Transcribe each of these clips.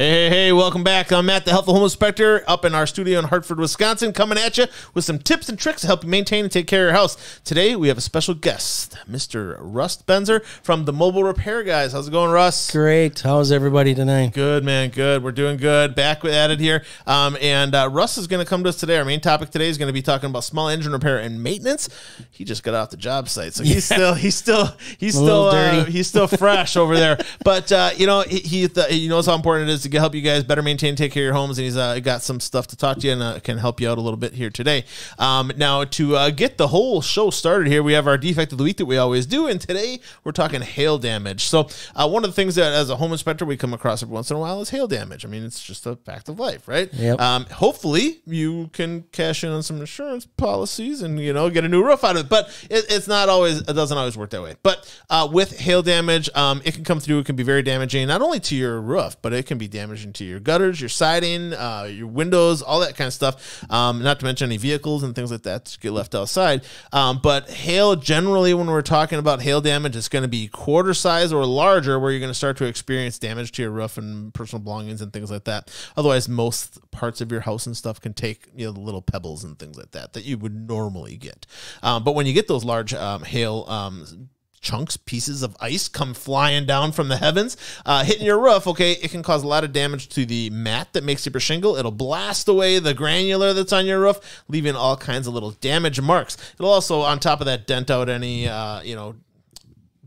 Hey, hey, hey, welcome back. I'm Matt, the Helpful Home Inspector, up in our studio in Hartford, Wisconsin, coming at you with some tips and tricks to help you maintain and take care of your house. Today, we have a special guest, Mr. Russ Benser from the Mobile Repair Guys. How's it going, Russ? Great. How's everybody tonight? Good, man. Good. We're doing good. Back at it here. Um, and uh, Russ is going to come to us today. Our main topic today is going to be talking about small engine repair and maintenance. He just got off the job site, so he's still he's still he's A still uh, he's still fresh over there. But uh, you know he, he, he knows how important it is to help you guys better maintain, take care of your homes, and he's uh, got some stuff to talk to you and uh, can help you out a little bit here today. Um, now to uh, get the whole show started here, we have our defect of the week that we always do, and today we're talking hail damage. So uh, one of the things that as a home inspector we come across every once in a while is hail damage. I mean it's just a fact of life, right? Yep. Um, hopefully you can cash in on some insurance policies and you know get a new roof out of it, but it, it's not always it doesn't always work that way. But uh, with hail damage, um, it can come through. It can be very damaging, not only to your roof, but it can be damaging to your gutters, your siding, uh, your windows, all that kind of stuff. Um, not to mention any vehicles and things like that that get left outside. Um, but hail generally, when we're talking about hail damage, it's going to be quarter size or larger, where you're going to start to experience damage to your roof and personal belongings and things like that. Otherwise, most parts of your house and stuff can take you know the little pebbles and things like that that you would normally get. Um, but when you get those large um, hail um, chunks, pieces of ice come flying down from the heavens, uh, hitting your roof. Okay, it can cause a lot of damage to the mat that makes up your shingle. It'll blast away the granular that's on your roof, leaving all kinds of little damage marks. It'll also, on top of that, dent out any, uh, you know,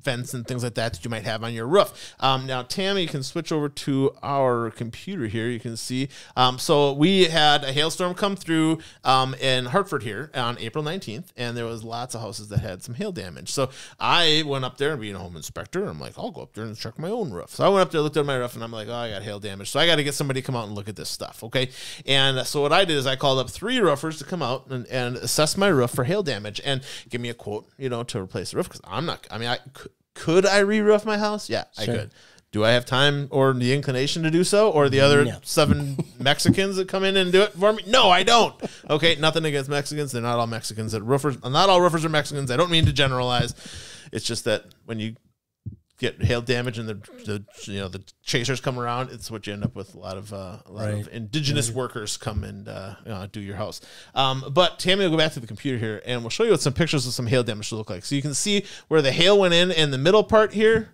vents and things like that that you might have on your roof. Um, now, Tammy, you can switch over to our computer here. You can see. Um, so we had a hailstorm come through um, in Hartford here on April 19th, and there was lots of houses that had some hail damage. So I went up there and being a home inspector, I'm like, I'll go up there and check my own roof. So I went up there, looked at my roof, and I'm like, oh, I got hail damage. So I got to get somebody to come out and look at this stuff. Okay. And so what I did is I called up three roofers to come out and, and assess my roof for hail damage and give me a quote, you know, to replace the roof because I'm not. I mean, I could, could I re-roof my house? Yeah, I could. Do I have time or the inclination to do so, or the mm, other No. seven Mexicans that come in and do it for me? No, I don't. Okay, nothing against Mexicans. They're not all Mexicans. That roofers, not all roofers are Mexicans. I don't mean to generalize. It's just that when you get hail damage and the, the you know the chasers come around, it's what you end up with. A lot of uh, a lot of Right. indigenous workers come and uh, uh, do your house. Um, but Tammy will go back to the computer here, and we'll show you what some pictures of some hail damage to look like. So you can see where the hail went in in the middle part here.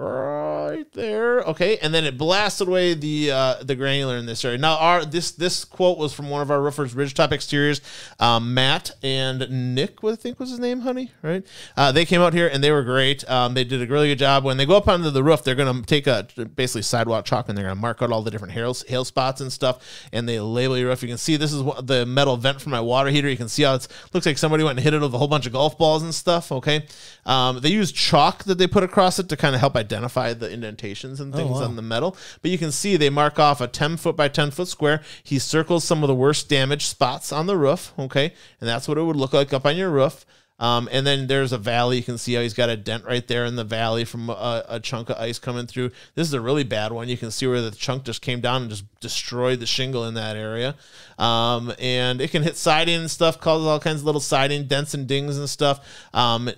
Right there, okay, and then it blasted away the uh, the granular in this area. Now, our this this quote was from one of our roofers, Ridgetop Exteriors, um, Matt and Nick, what I think was his name, honey, right? Uh, they came out here and they were great. Um, they did a really good job. When they go up onto the roof, they're going to take a basically sidewalk chalk and they're going to mark out all the different hail hail spots and stuff, and they label your roof. You can see this is what the metal vent for my water heater. You can see how it looks like somebody went and hit it with a whole bunch of golf balls and stuff. Okay, um, they use chalk that they put across it to kind of help identify the indentations and things wow. on the metal. But you can see they mark off a 10 foot by 10 foot square. He circles some of the worst damaged spots on the roof. Okay. And that's what it would look like up on your roof. Um, and then there's a valley. You can see how he's got a dent right there in the valley from a, a chunk of ice coming through. This is a really bad one. You can see where the chunk just came down and just destroyed the shingle in that area. Um, and it can hit siding and stuff, cause all kinds of little siding dents and dings and stuff. Um,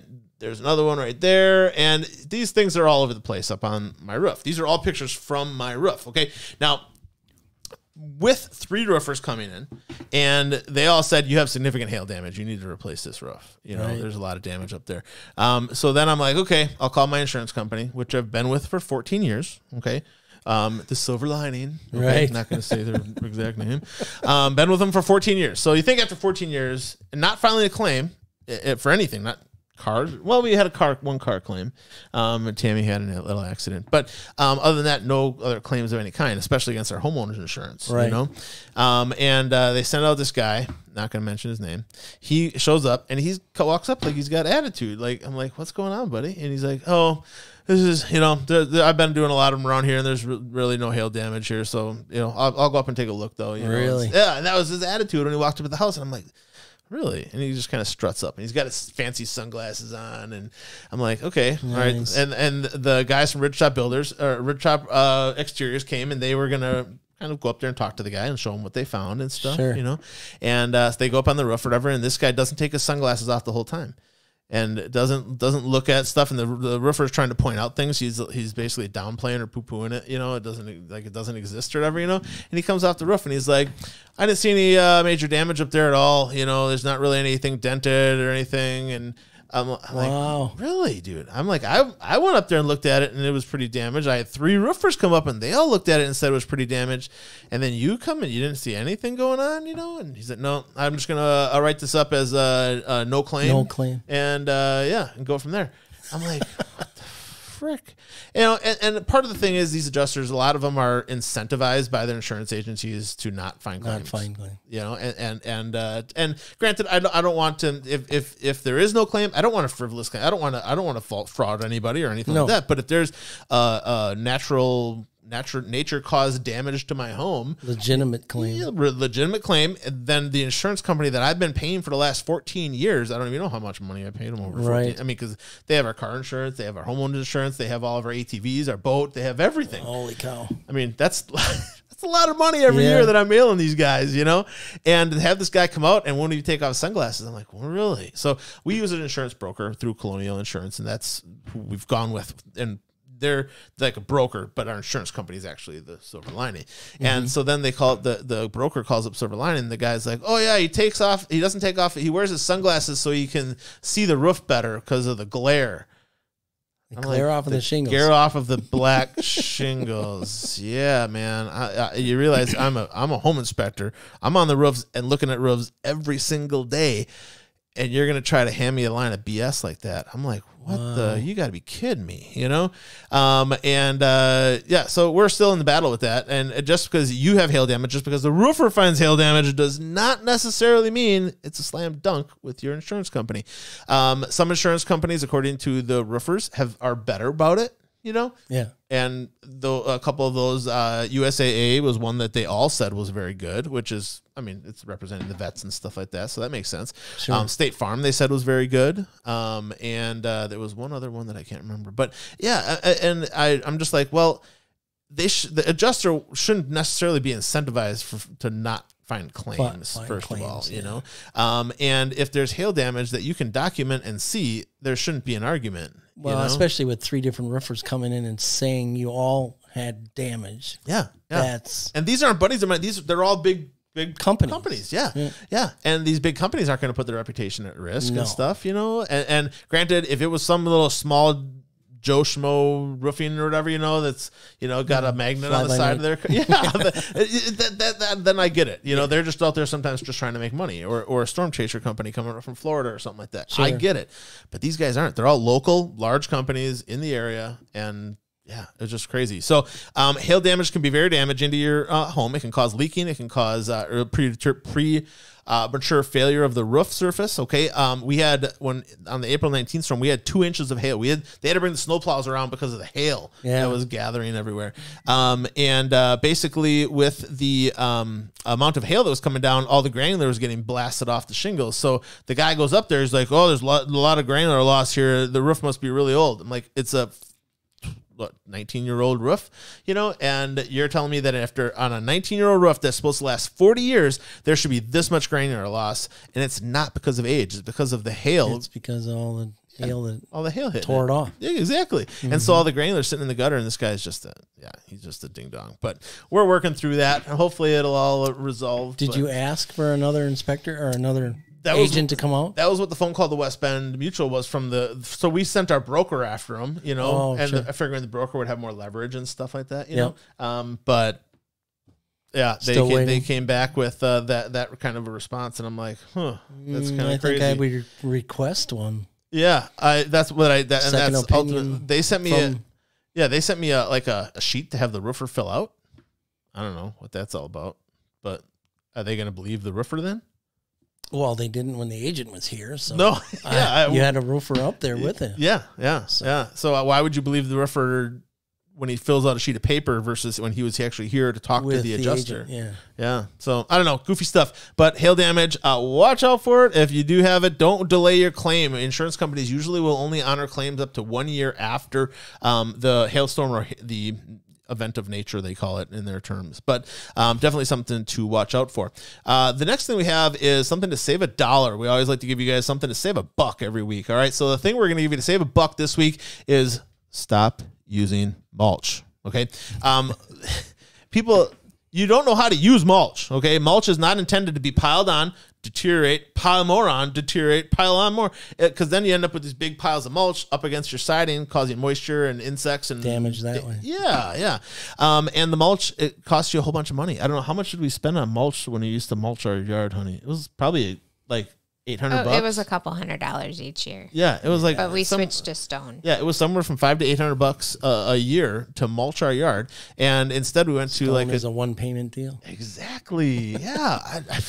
there's another one right there. And these things are all over the place up on my roof. These are all pictures from my roof. Okay. Now, with three roofers coming in, and they all said you have significant hail damage. You need to replace this roof. You know, Right. there's a lot of damage up there. Um, so then I'm like, okay, I'll call my insurance company, which I've been with for 14 years. Okay. Um, the silver lining, okay? Right. Not going to say their exact name. Um, been with them for 14 years. So you think after 14 years and not filing a claim i- i- for anything, not cars. Well, we had a car, one car claim. Um, and Tammy had a little accident, but um, other than that, no other claims of any kind, especially against our homeowners insurance. Right. You know, um, and uh, they sent out this guy. Not going to mention his name. He shows up and he's walks up like he's got attitude. Like I'm like, what's going on, buddy? And he's like, oh. This is, you know, I've been doing a lot of them around here, and there's re- really no hail damage here. So, you know, I'll, I'll go up and take a look, though. You know, Really? It's- yeah, and that was his attitude when he walked up at the house, and I'm like, really? And he just kind of struts up, and he's got his fancy sunglasses on, and I'm like, okay, all right. And and the guys from Ridge Top Builders, or Ridge Top uh, Exteriors came, and they were gonna kind of go up there and talk to the guy and show him what they found and stuff, Sure. you know. And uh, so they go up on the roof or whatever, and this guy doesn't take his sunglasses off the whole time. And doesn't doesn't look at stuff. And the, the roofer is trying to point out things. He's he's basically downplaying or poo pooing it. You know, it doesn't like it doesn't exist or whatever. You know, and he comes off the roof and he's like, I didn't see any uh, major damage up there at all. You know, there's not really anything dented or anything, and I'm like, Wow. really, dude? I'm like, I I went up there and looked at it, and it was pretty damaged. I had three roofers come up, and they all looked at it and said it was pretty damaged. And then you come and you didn't see anything going on, you know? And he said, no, I'm just gonna uh, write this up as uh, uh, no claim, No claim. and uh, yeah, and go from there. I'm like, frick? You know, and, and part of the thing is these adjusters, a lot of them are incentivized by their insurance agencies to not find claims Not fine claim. you know and and and uh, and granted I don't, I don't want to if, if if there is no claim i don't want a frivolous claim i don't want to i don't want to fault fraud anybody or anything No. like that but if there's a, uh natural natural nature caused damage to my home Legitimate claim. yeah, legitimate claim then the insurance company that i've been paying for the last 14 years i don't even know how much money i paid them over 14 Right. i mean because they have our car insurance they have our homeowners insurance they have all of our atvs our boat they have everything Holy cow. I mean, that's that's a lot of money every Yeah. year that I'm mailing these guys, you know. And have this guy come out and won't even take off sunglasses, I'm like, well, really? So we use an insurance broker through Colonial Insurance, and that's who we've gone with. And they're like a broker, but our insurance company is actually the Silver Lining. Mm-hmm. And so then they call it the the broker calls up Silver Lining, and the guy's like, oh yeah, he takes off, he doesn't take off, he wears his sunglasses so he can see the roof better because of the glare. I'm clear like, off of the shingles. Gear off of the black shingles. Yeah, man. I, I, you realize I'm a I'm a home inspector. I'm on the roofs and looking at roofs every single day, and you're gonna try to hand me a line of BS like that. I'm like, what the? You got to be kidding me, you know? Um, and uh, yeah, so we're still in the battle with that. And just because you have hail damage, just because the roofer finds hail damage, does not necessarily mean it's a slam dunk with your insurance company. Um, some insurance companies, according to the roofers, have are better about it. You know, Yeah. And though a couple of those uh, USAA was one that they all said was very good, which is I mean it's representing the vets and stuff like that, so that makes sense. Sure. Um, State Farm they said was very good, um, and uh, there was one other one that I can't remember, but yeah, a- and I I'm just like well, they sh- the adjuster shouldn't necessarily be incentivized for, to not find claims find first of all, you yeah. know, um, and if there's hail damage that you can document and see, there shouldn't be an argument. You Well, know? especially with three different roofers coming in and saying you all had damage. yeah, yeah. That's And these aren't buddies of mine. These they're all big big Companies. Companies, yeah, Yeah. yeah. And these big companies aren't going to put their reputation at risk No. and stuff, you know. And, and granted, if it was some little small Joe Schmo roofing or whatever, you know, that's you know got a magnet Fly on the side night. of their yeah, that, that, that, then I get it. You know, they're just out there sometimes just trying to make money, or or a storm chaser company coming from Florida or something like that. I get it, but these guys aren't. They're all local, large companies in the area, and yeah, it's just crazy. So, um, hail damage can be very damaging to your uh, home. It can cause leaking. It can cause uh, pre pre uh, mature failure of the roof surface. Okay, um, we had when on the April 19th storm, we had two inches of hail. We had they had to bring the snowplows around because of the hail Yeah. that was gathering everywhere. Um, and uh, basically, with the um, amount of hail that was coming down, all the granular was getting blasted off the shingles. So the guy goes up there, he's like, "Oh, there's a lot, a lot of granular loss here. The roof must be really old." I'm like, "It's a what 19 year old roof you know and you're telling me that after on a 19 year old roof that's supposed to last 40 years there should be this much granular loss and it's not because of age it's because of the hail it's because of all the hail that all the hail hit tore it off. yeah, exactly. And so mm-hmm. all the granular sitting in the gutter, and this guy's just a yeah, he's just a ding dong. But we're working through that. Hopefully, it'll all resolve. Did but you ask for another inspector or another That was- agent to come out? That was what the phone call to West Bend Mutual was from the. So we sent our broker after him, you know, Oh, and sure. I figured the broker would have more leverage and stuff like that, you Yep. know. Um, but yeah, they Still came, they came back with uh, that that kind of a response, and I'm like, huh, that's Mm, kind I of crazy. think I would request one. Yeah, I that's what I that, and Second that's ultimate. They sent me a yeah, they sent me a like a, a sheet to have the roofer fill out. I don't know what that's all about, but are they going to believe the roofer then? Well, they didn't when the agent was here. So No, yeah, I- you had a roofer up there with him. yeah, yeah, So- yeah. So uh, why would you believe the roofer when he fills out a sheet of paper versus when he was actually here to talk to with the adjuster? agent, Yeah. Yeah. So I don't know, goofy stuff. But hail damage, uh, watch out for it. If you do have it, don't delay your claim. Insurance companies usually will only honor claims up to one year after um, the hailstorm or the event of nature they call it in their terms. But um, definitely something to watch out for. Uh, the next thing we have is something to save a dollar. We always like to give you guys something to save a buck every week all right? So the thing we're going to give you to save a buck this week is stop using mulch okay? Um, people you don't know how to use mulch okay? Mulch is not intended to be piled on deteriorate pile more on deteriorate pile on more. Because then you end up with these big piles of mulch up against your siding causing moisture and insects and Damage that way. yeah yeah. Um, and the mulch it costs you a whole bunch of money. I don't know how much did we spend on mulch when we used to mulch our yard honey? It was probably like 800 Oh, bucks it was a couple hundred dollars each year. yeah it was like But we some- switched to stone. yeah, it was somewhere from five to eight hundred bucks uh, a year to mulch our yard, and instead we went to Like like is a, a one payment deal. exactly, yeah. I, I,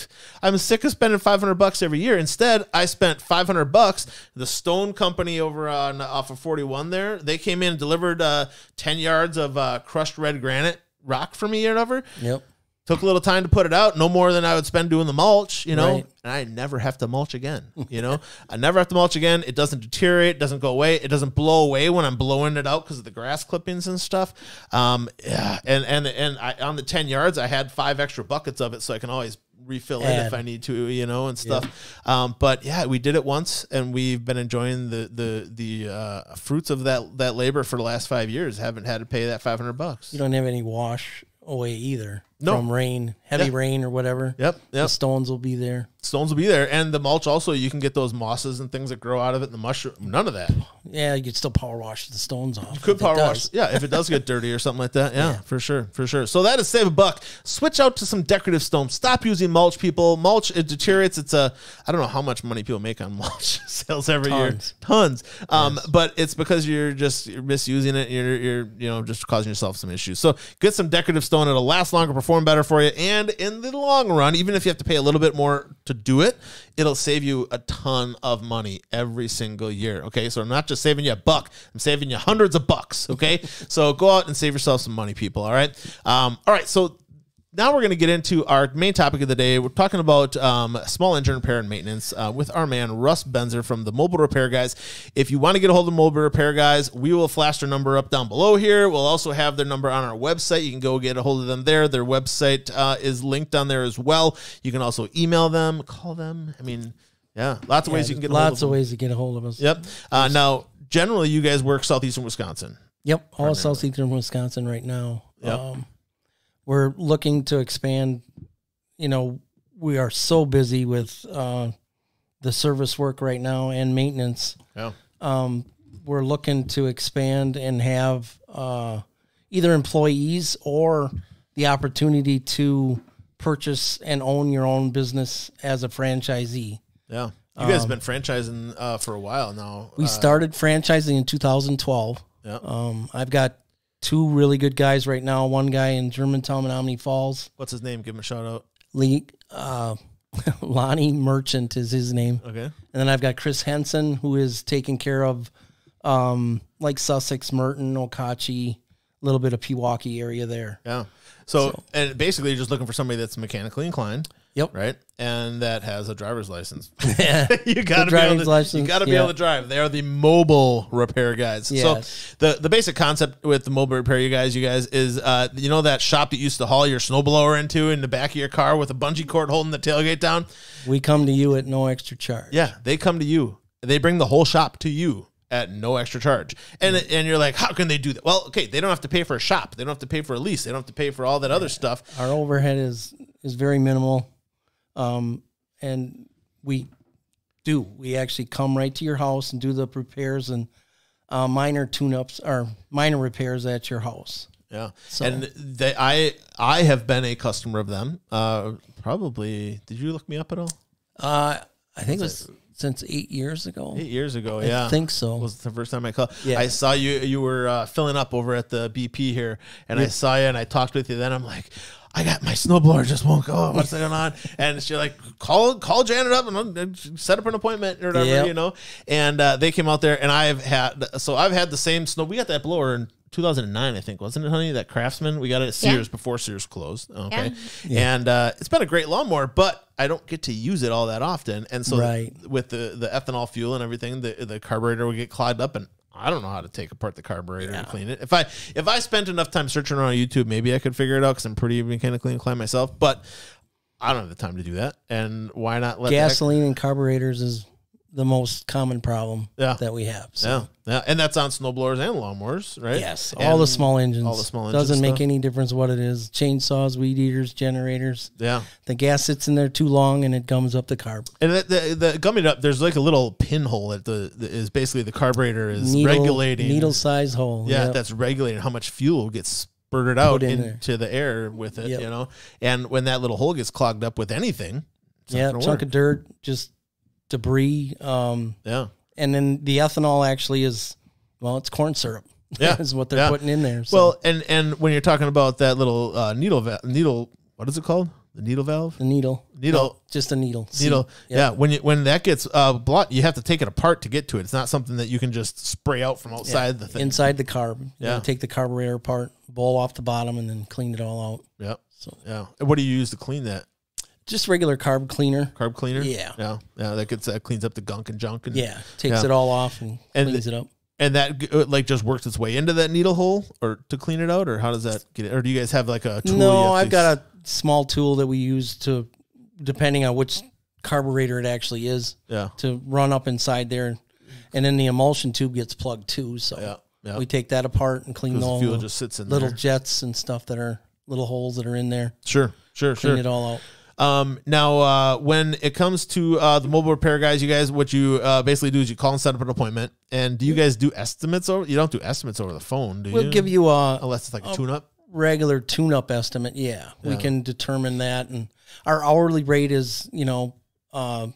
I'm sick of spending five hundred bucks every year. Instead, I spent five hundred bucks. The Stone Company over on off of Forty One there, they came in and delivered uh, ten yards of uh, crushed red granite rock for me or whatever. Yep. Took a little time to put it out, no more than I would spend doing the mulch, you know. Right. And I never have to mulch again, you know. I never have to mulch again. It doesn't deteriorate, it doesn't go away, it doesn't blow away when I'm blowing it out because of the grass clippings and stuff. Um, yeah, and and and I, on the ten yards, I had five extra buckets of it, so I can always refill it if I need to, you know, and stuff. Um, but yeah, we did it once, and we've been enjoying the the the uh, fruits of that that labor for the last five years. Haven't had to pay that five hundred bucks. You don't have any wash away either No. from rain, heavy Yeah. rain or whatever. Yep, The yep. stones will be there. stones will be there. And the mulch also you can get those mosses and things that grow out of it and the mushroom none of that. Yeah, you could still power wash the stones off. You could power wash. yeah if it does get dirty or something like that. Yeah, for sure for sure. So that is save a buck. Switch out to some decorative stone stop using mulch people. Mulch it deteriorates. It's a i don't know how much money people make on mulch sales every year. Tons. tons. Um but it's because you're just you're misusing it. You're you're you know just causing yourself some issues. So get some decorative stone. It'll last longer perform better for you. And in the long run even if you have to pay a little bit more to do it it'll save you a ton of money every single year okay? So i'm not just saving you a buck. I'm saving you hundreds of bucks okay? So go out and save yourself some money people all right? Um all right so now we're going to get into our main topic of the day. We're talking about um, small engine repair and maintenance uh, with our man Russ Benser from the Mobile Repair Guys. If you want to get a hold of the Mobile Repair Guys, we will flash their number up down below here. We'll also have their number on our website. You can go get a hold of them there. Their website uh, is linked on there as well. You can also email them, call them. I mean, yeah, lots of ways you can get a hold lots of of ways to get a hold of us. Yep. Uh, now, generally, you guys work southeastern Wisconsin. Yep, all southeastern Wisconsin right now. Yep. Um, we're looking to expand. You know, we are so busy with uh, the service work right now and maintenance. Yeah. Um, we're looking to expand and have uh, either employees or the opportunity to purchase and own your own business as a franchisee. Yeah. You guys have been franchising uh, for a while now. We Uh, started franchising in 2012. Yeah. Um, I've got two really good guys right now. One guy in Germantown and Menomonee Falls. what's his name? Give him a shout out. Lee, uh, Lonnie Merchant is his name. Okay. And then I've got Chris Henson, who is taking care of um, like Sussex, Merton, Okauchee, a little bit of Pewaukee area there. Yeah. So, and basically, you're just looking for somebody that's mechanically inclined, Yep. right? And that has a driver's license. Yeah. you got to be able to, license, You got to be yeah. able to drive. They are the mobile repair guys. Yes. So the the basic concept with the mobile repair you guys, you guys is uh, you know that shop that you used to haul your snowblower into in the back of your car with a bungee cord holding the tailgate down. we come to you at no extra charge. Yeah, they come to you. They bring the whole shop to you at no extra charge. And and you're like, how can they do that? Well, okay, they don't have to pay for a shop. They don't have to pay for a lease. They don't have to pay for all that other stuff. Our overhead is is very minimal, um, and we do. We actually come right to your house and do the repairs and uh, minor tune-ups or minor repairs at your house. Yeah, So- and they, I I have been a customer of them. Uh, probably. Did you look me up at all? Uh, I think it was since eight years ago. Eight years ago. I yeah, think so. was the first time I called. Yeah. I saw you. You were uh, filling up over at the BP here, and I saw you, and I talked with you. Then I'm like. I got my snowblower just won't go. What's going on? And she's like, call call Janet up and uh, set up an appointment or whatever, Yep. you know. And uh, they came out there, and I've had so I've had the same snow. We got that blower in 2009, I think, wasn't it, honey? That Craftsman. We got it at Yeah. Sears before Sears closed. Okay, and uh, it's been a great lawnmower, but I don't get to use it all that often. And so Right. with the the ethanol fuel and everything, the the carburetor would get clogged up, and I don't know how to take apart the carburetor and clean it. If I if I spent enough time searching around YouTube, maybe I could figure it out because I'm pretty mechanically inclined myself. But I don't have the time to do that. And why not let Gasoline and carburetors is the most common problem Yeah. that we have. So. Yeah, yeah, and that's on snowblowers and lawnmowers, right? Yes, And- all the small engines. all the small engine doesn't make stuff. any difference what it is. Chainsaws, weed eaters, generators. Yeah, The gas sits in there too long and it gums up the carb. and the, the, the gummied up. There's like a little pinhole that the, the is basically the carburetor is Needle, regulating. needle size hole. yeah, Yep. that's regulating how much fuel gets spurted out in there. into the air with it. Yep. You know, and when that little hole gets clogged up with anything, yeah, chunk work. of dirt, just debris. Um, yeah. and then the ethanol actually is well, it's corn syrup. Yeah, is what they're yeah. putting in there. So Well, and and when you're talking about that little uh, needle va- needle, what is it called? The needle valve. the needle, Needle. No, just a needle, needle. Yep. Yeah, when you when that gets uh blocked, you have to take it apart to get to it. It's not something that you can just spray out from outside the thing. inside the carb. Yeah. take the carburetor apart, bowl off the bottom, and then clean it all out. yeah, So yeah. And what do you use to clean that? Just regular carb cleaner. Carb cleaner. Yeah. yeah, yeah. That gets that cleans up the gunk and junk. And, Yeah, takes Yeah. it all off and, And cleans it up. and that uh, like just works its way into that needle hole, or to clean it out, or how does that get it? Or do you guys have like a tool? No, I've got a small tool that we use to, depending on which carburetor it actually is, yeah, to run up inside there, and then the emulsion tube gets plugged too. So yeah, yeah. we take that apart and clean the fuel just sits in little there. jets and stuff that are little holes that are in there. Sure, sure, Clean sure. it all out. Um, now, uh, when it comes to uh, the mobile repair guys, you guys, what you uh, basically do is you call and set up an appointment. And do you guys do estimates over? You don't do estimates over the phone, do you? We'll give you a unless it's like a tune-up. regular tune-up estimate. Yeah, we can determine that, and our hourly rate is you know uh,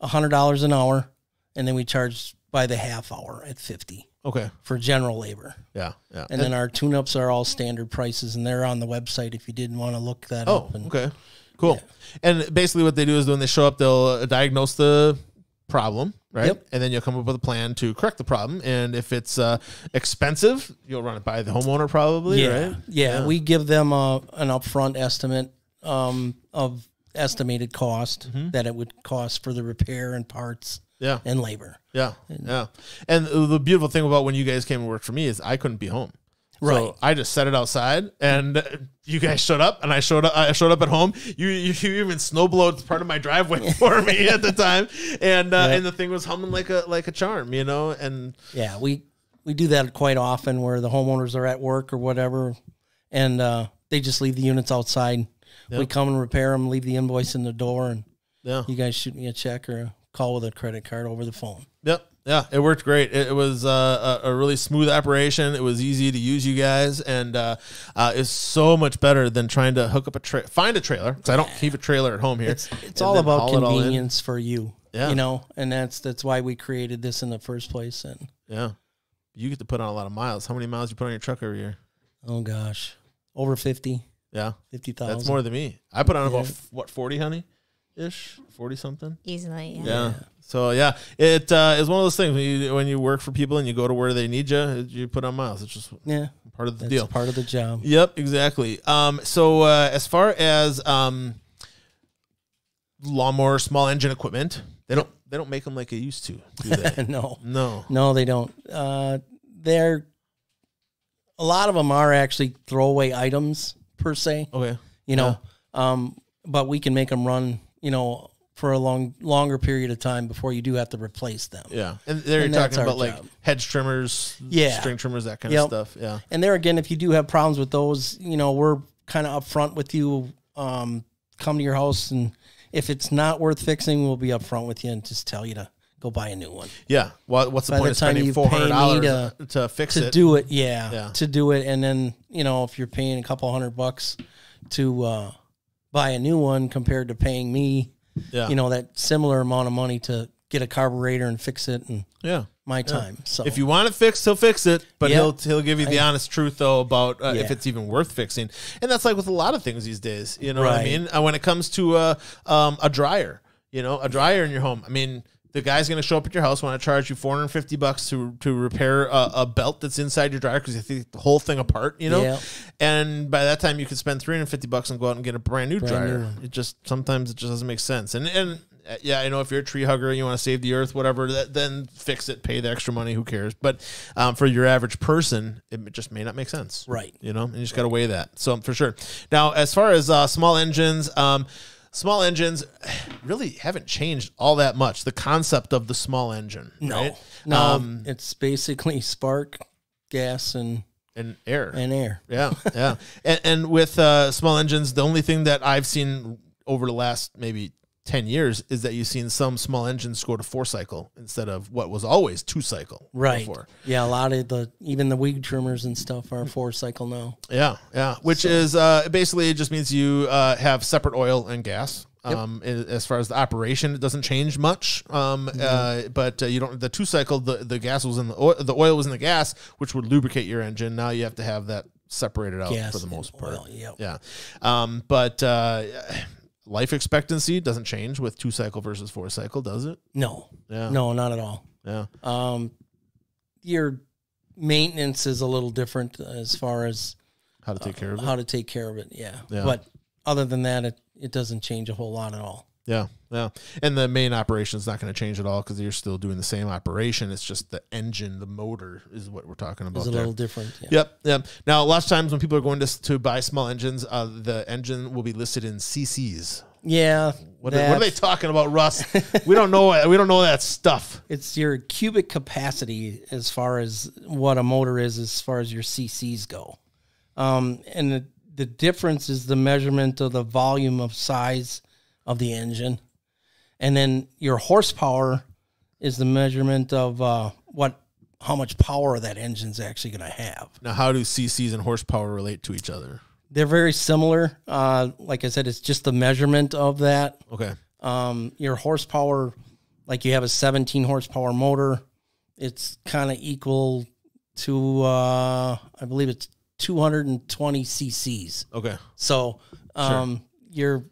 a hundred dollars an hour, and then we charge by the half hour at fifty Okay, for general labor. yeah, yeah. And then our tune-ups are all standard prices, and they're on the website if you didn't want to look that oh, up. And okay, cool. And basically, what they do is when they show up, they'll uh, diagnose the problem, right? Yep. And then you'll come up with a plan to correct the problem. And if it's uh, expensive, you'll run it by the homeowner, probably, yeah, right? yeah, we give them a, an upfront estimate um, of estimated cost Mm-hmm. that it would cost for the repair and parts Yeah. and labor. Yeah, yeah. And the beautiful thing about when you guys came and worked for me is I couldn't be home. Right. So I just set it outside, and you guys showed up, and I showed up. I showed up at home. You you, you even snowblowed part of my driveway for me at the time, and uh, Yeah. and the thing was humming like a like a charm, you know. And Yeah, we we do that quite often where the homeowners are at work or whatever, and uh, they just leave the units outside. We come and repair them, leave the invoice in the door, and yeah, you guys shoot me a check or a call with a credit card over the phone. Yep. Yeah, it worked great. It, it was uh, a, a really smooth operation. It was easy to use, you guys, and uh, uh, it's so much better than trying to hook up a tra- find a trailer because I don't keep a trailer at home here. It's it's all about it all convenience for you. Yeah. You know, and that's that's why we created this in the first place. And Yeah, you get to put on a lot of miles. How many miles you put on your truck every year? oh gosh, over 50, Yeah, 50,000. that's more than me. I put on about Yeah. f- what forty, honey, ish, forty something. Easily. Yeah. Yeah. So yeah, it uh, is one of those things when you when you work for people and you go to where they need you, you put on miles. It's just Yeah, part of the that's deal. part of the job. Yep, exactly. Um, so uh, as far as um, lawnmower, small engine equipment, they don't they don't make them like they used to, do they? no, no. no, they don't. Uh, they're a lot of them are actually throwaway items per se. Okay. you know um but we can make them run you know for a long longer period of time before you do have to replace them Yeah, and there And you're talking about like job. hedge trimmers, Yeah. string trimmers, that kind Yep. of stuff. Yeah. and there again if you do have problems with those you know we're kind of upfront with you um come to your house and if it's not worth fixing we'll be upfront with you and just tell you to go buy a new one Yeah. Well, what's the By point the of time spending you four hundred dollars pay to, to fix to it? do it yeah, Yeah. to do it and then you know if you're paying a couple hundred bucks to uh buy a new one compared to paying me yeah. you know that similar amount of money to get a carburetor and fix it and yeah. my time. So If you want it fixed, he'll fix it, but Yeah. he'll he'll give you the honest truth though about uh, if it's even worth fixing. And that's like with a lot of things these days. You know what I mean? Uh, when it comes to uh, um, a dryer, you know, a dryer in your home. I mean, the guy's going to show up at your house, want to charge you 450 bucks to to repair a, a belt that's inside your dryer because you think the whole thing apart. You know, Yeah. and by that time you could spend 350 bucks and go out and get a brand new Brand dryer. new. It just sometimes it just doesn't make sense. And and uh, yeah, I know if you're a tree hugger and you want to save the earth, whatever, that, then fix it, pay the extra money. Who cares? But um, for your average person, it just may not make sense. Right. You know, and you just got to weigh that. So for sure. Now, as far as uh, small engines, um, small engines really haven't changed all that much. The concept of the small engine, No, right? no, Um, it's basically spark, gas, and and air. and air. Yeah, yeah. and, and with uh, small engines, the only thing that I've seen over the last maybe 10 years is that you've seen some small engines go to four cycle instead of what was always two cycle. Right. Before. Yeah, a lot of the even the weed trimmers and stuff are four cycle now. Yeah, yeah. Which is uh, basically it just means you uh, have separate oil and gas. Um, a- as far as the operation, it doesn't change much. Um, Mm-hmm. uh, but uh, you don't the two cycle the, the gas was in the oil, the oil was in the gas, which would lubricate your engine. Now you have to have that separated out Gas for the most part. oil, yep. Yeah. Um, but uh, life expectancy doesn't change with two cycle versus four cycle, does it? No, Yeah. no, not at all. Yeah. Um, your maintenance is a little different as far as How to take care of it. how to take care of it. Yeah. Yeah. But other than that, it, it doesn't change a whole lot at all. Yeah, yeah. And the main operation is not going to change at all because you're still doing the same operation. It's just the engine, the motor is what we're talking about It's a there. little different. Yeah. Yep, yep. Now, a lot of times when people are going to, to buy small engines, uh, the engine will be listed in CCs. Yeah. What, are, what are they talking about, Russ? we don't know. We don't know that stuff. It's your cubic capacity as far as what a motor is, as far as your CCs go. Um, and the, the difference is the measurement of the volume of size of the engine. And then your horsepower is the measurement of uh, what how much power that engine's actually going to have. Now, how do CCs and horsepower relate to each other? They're very similar. Uh, like I said, it's just the measurement of that. Okay. Um, your horsepower, like you have a 17 horsepower motor, it's kind of equal to, uh, I believe it's 220 cc's. Okay. So, um, you're,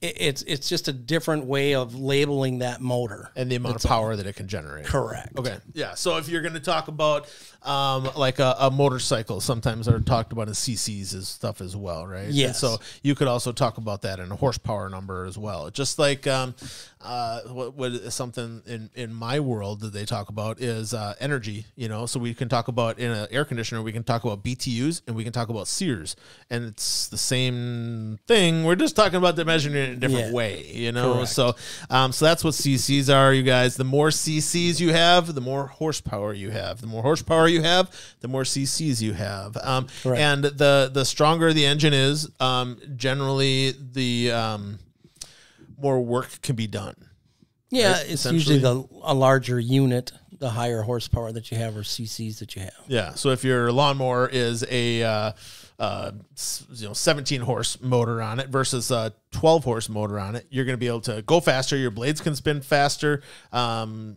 it, it's it's just a different way of labeling that motor. And the amount of power that it can generate. Correct. Okay. Yeah. So if you're going to talk about um, like a, a motorcycle, sometimes are talked about in CCs as stuff as well, right? And so you could also talk about that in a horsepower number as well. Just like um, uh, what, what is something in, in my world that they talk about is uh, energy, you know? So we can talk about in an air conditioner, we can talk about BTUs and we can talk about SEERs. And it's the same thing. We're just talking about the measuring in a different Yeah. way, you know? Correct. So um, so that's what CCs are, you guys. The more CCs you have, the more horsepower you have. The more horsepower you have, the more CCs you have. Um, Correct. and the the stronger the engine is, um, generally the um, more work can be done. Yeah, Right, it's usually the a larger unit, the higher horsepower that you have or cc's that you have. Yeah. So if your lawnmower is a uh, uh, you know 17 horse motor on it versus a 12 horse motor on it, you're going to be able to go faster. Your blades can spin faster. Um,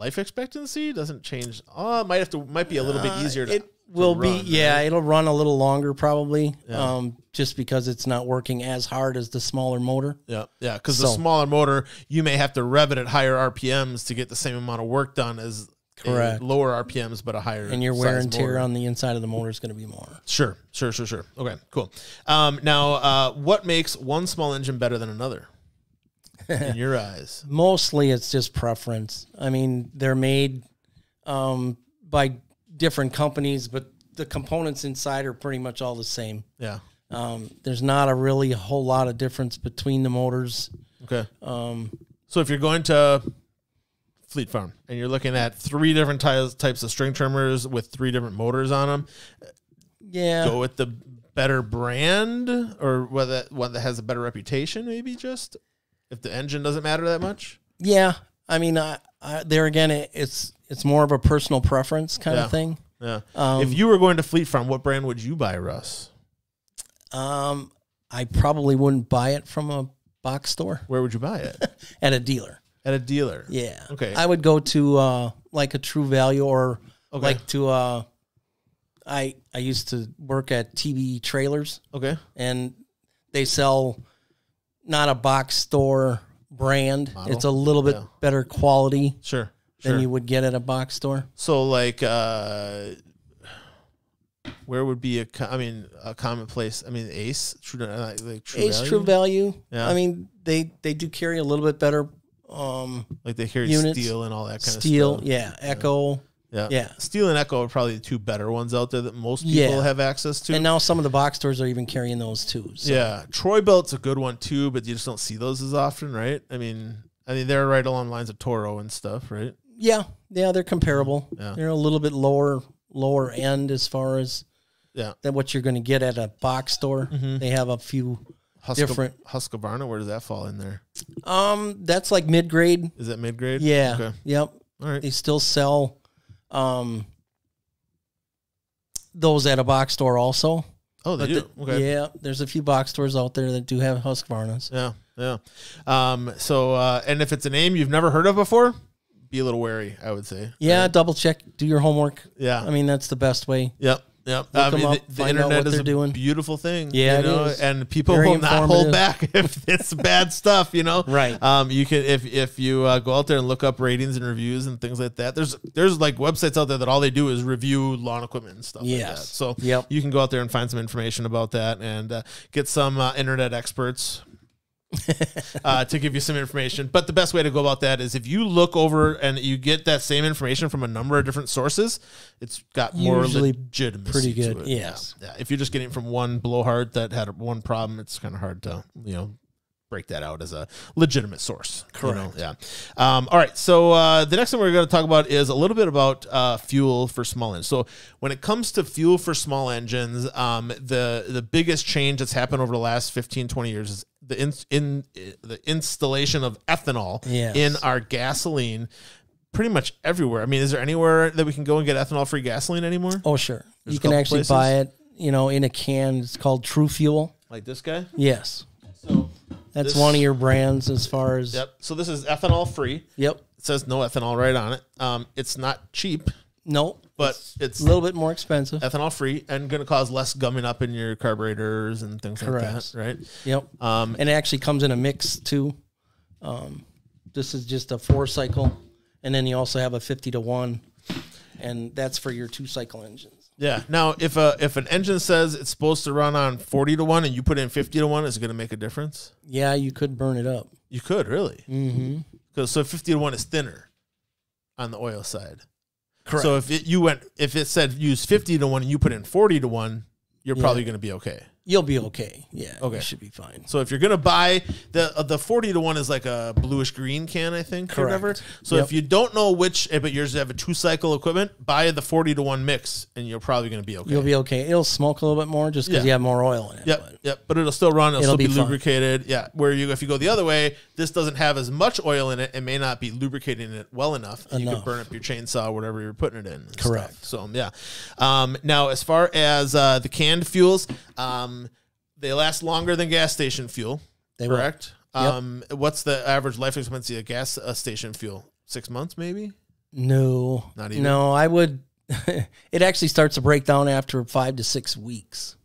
life expectancy doesn't change. Oh, it might have to might be a little bit easier. To, Uh, It to will be, yeah, right? it'll run a little longer probably, um, just because it's not working as hard as the smaller motor. Yeah, yeah, because the smaller motor, you may have to rev it at higher RPMs to get the same amount of work done as Correct. lower RPMs, but a higher And your wear and tear motor. on the inside of the motor is going to be more. Sure, sure, sure, sure. Okay, cool. Um, now, uh, what makes one small engine better than another in your eyes? Mostly it's just preference. I mean, they're made um, by different companies, but the components inside are pretty much all the same. Yeah. Um, there's not a really a whole lot of difference between the motors. Okay. Um, So if you're going to Fleet Farm and you're looking at three different types types of string trimmers with three different motors on them, yeah, go with the better brand or whether one that has a better reputation. Maybe just if the engine doesn't matter that much. yeah. I mean, I, I, there again, it, it's it's more of a personal preference kind Yeah. of thing. Yeah. Um, if you were going to Fleet Farm, what brand would you buy, Russ? Um, I probably wouldn't buy it from a box store Where would you buy it? at a dealer. At a dealer. Yeah. Okay. I would go to uh, like a True Value or Okay. like to uh, I I used to work at TV trailers Okay. and they sell not a box store brand. Model? It's a little bit Yeah. better quality Sure. Sure. than you would get at a box store. so like uh where would be a I mean a commonplace? I mean Ace, true, uh, like true Ace value? True Value. Yeah. I mean, they they do carry a little bit better um, like they carry units. Stihl and all that kind Stihl. of stuff. Stihl, yeah, Echo. Yeah, yeah. Stihl and Echo are probably the two better ones out there that most people Yeah. have access to. And now some of the box stores are even carrying those too. So. Yeah, Troy-Bilt's a good one too, but you just don't see those as often, right? I mean, I mean they're right along the lines of Toro and stuff, right? Yeah, yeah, they're comparable. Yeah. They're a little bit lower lower end as far as Yeah, than what you're going to get at a box store. Mm-hmm. They have a few. Huska- Different. Husqvarna, where does that fall in there? Um, that's like mid grade. Is that mid grade? Yeah. Okay. Yep. All right. They still sell um those at a box store also. Oh, they But do. the- okay. Yeah, there's a few box stores out there that do have Husqvarnas. Yeah, yeah. Um, so, uh, and if it's a name you've never heard of before, be a little wary. I would say. Yeah, Right? double check, do your homework. Yeah. I mean, that's the best way. Yep. Yep. Look I mean, up, the, the internet what is a doing. beautiful thing. Yeah, you know, and people Very will not hold back if it's bad stuff. You know, Right. Um, you can if if you uh, go out there and look up ratings and reviews and things like that. There's there's like websites out there that all they do is review lawn equipment and stuff. like that. So Yep. you can go out there and find some information about that and uh, get some uh, internet experts uh, to give you some information. But the best way to go about that is if you look over and you get that same information from a number of different sources, it's got more Usually legitimacy. pretty to good, it. Yeah. yeah. If you're just getting it from one blowhard that had one problem, it's kind of hard to you know break that out as a legitimate source. you know? Correct. Yeah. Um, all right. So uh, the next thing we're going to talk about is a little bit about uh, fuel for small engines. So when it comes to fuel for small engines, um, the the biggest change that's happened over the last 15, 20 years is the in, in the installation of ethanol Yes. in our gasoline. Pretty much everywhere. I mean, is there anywhere that we can go and get ethanol free gasoline anymore? Oh, sure. There's you can actually places. buy it, you know, in a can. It's called TruFuel. Like this guy? Yes. So That's This- one of your brands as far as Yep. So this is ethanol free. Yep. It says no ethanol right on it. Um, it's not cheap, No, but it's a little bit more expensive. ethanol free and going to cause less gumming up in your carburetors and things like that, right? Yep. Um, and it actually comes in a mix too. Um, this is just a four cycle, and then you also have a fifty to one, and that's for your two cycle engines. yeah. Now, if a if an engine says it's supposed to run on forty to one and you put in fifty to one, is it going to make a difference? Yeah, you could burn it up. You could really, Mm-hmm. because so fifty to one is thinner on the oil side. Correct. So if it, you went if it said use fifty to one and you put in forty to one, you're Yeah. probably going to be okay. You'll be okay. Yeah. Okay. You should be fine. So if you're gonna buy the uh, the forty to one is like a bluish green can, I think, or Correct. whatever. So Yep. if you don't know which, eh, but yours have a two cycle equipment, buy the forty to one mix, and you're probably gonna be okay. You'll be okay. It'll smoke a little bit more just because Yeah. you have more oil in it. Yep, but- yep. But it'll still run. It'll, It'll still be, be lubricated. Yeah. Where you, if you go the other way, this doesn't have as much oil in it. It may not be lubricating it well enough. And you could Enough. burn up your chainsaw, whatever you're putting it in. and Correct. stuff. So yeah. Um, now, as far as uh, the canned fuels, um, they last longer than gas station fuel. They will. correct. Yep. Um, what's the average life expectancy of gas uh, station fuel? Six months, maybe. No. Not even? No, I would. it actually starts to break down after five to six weeks.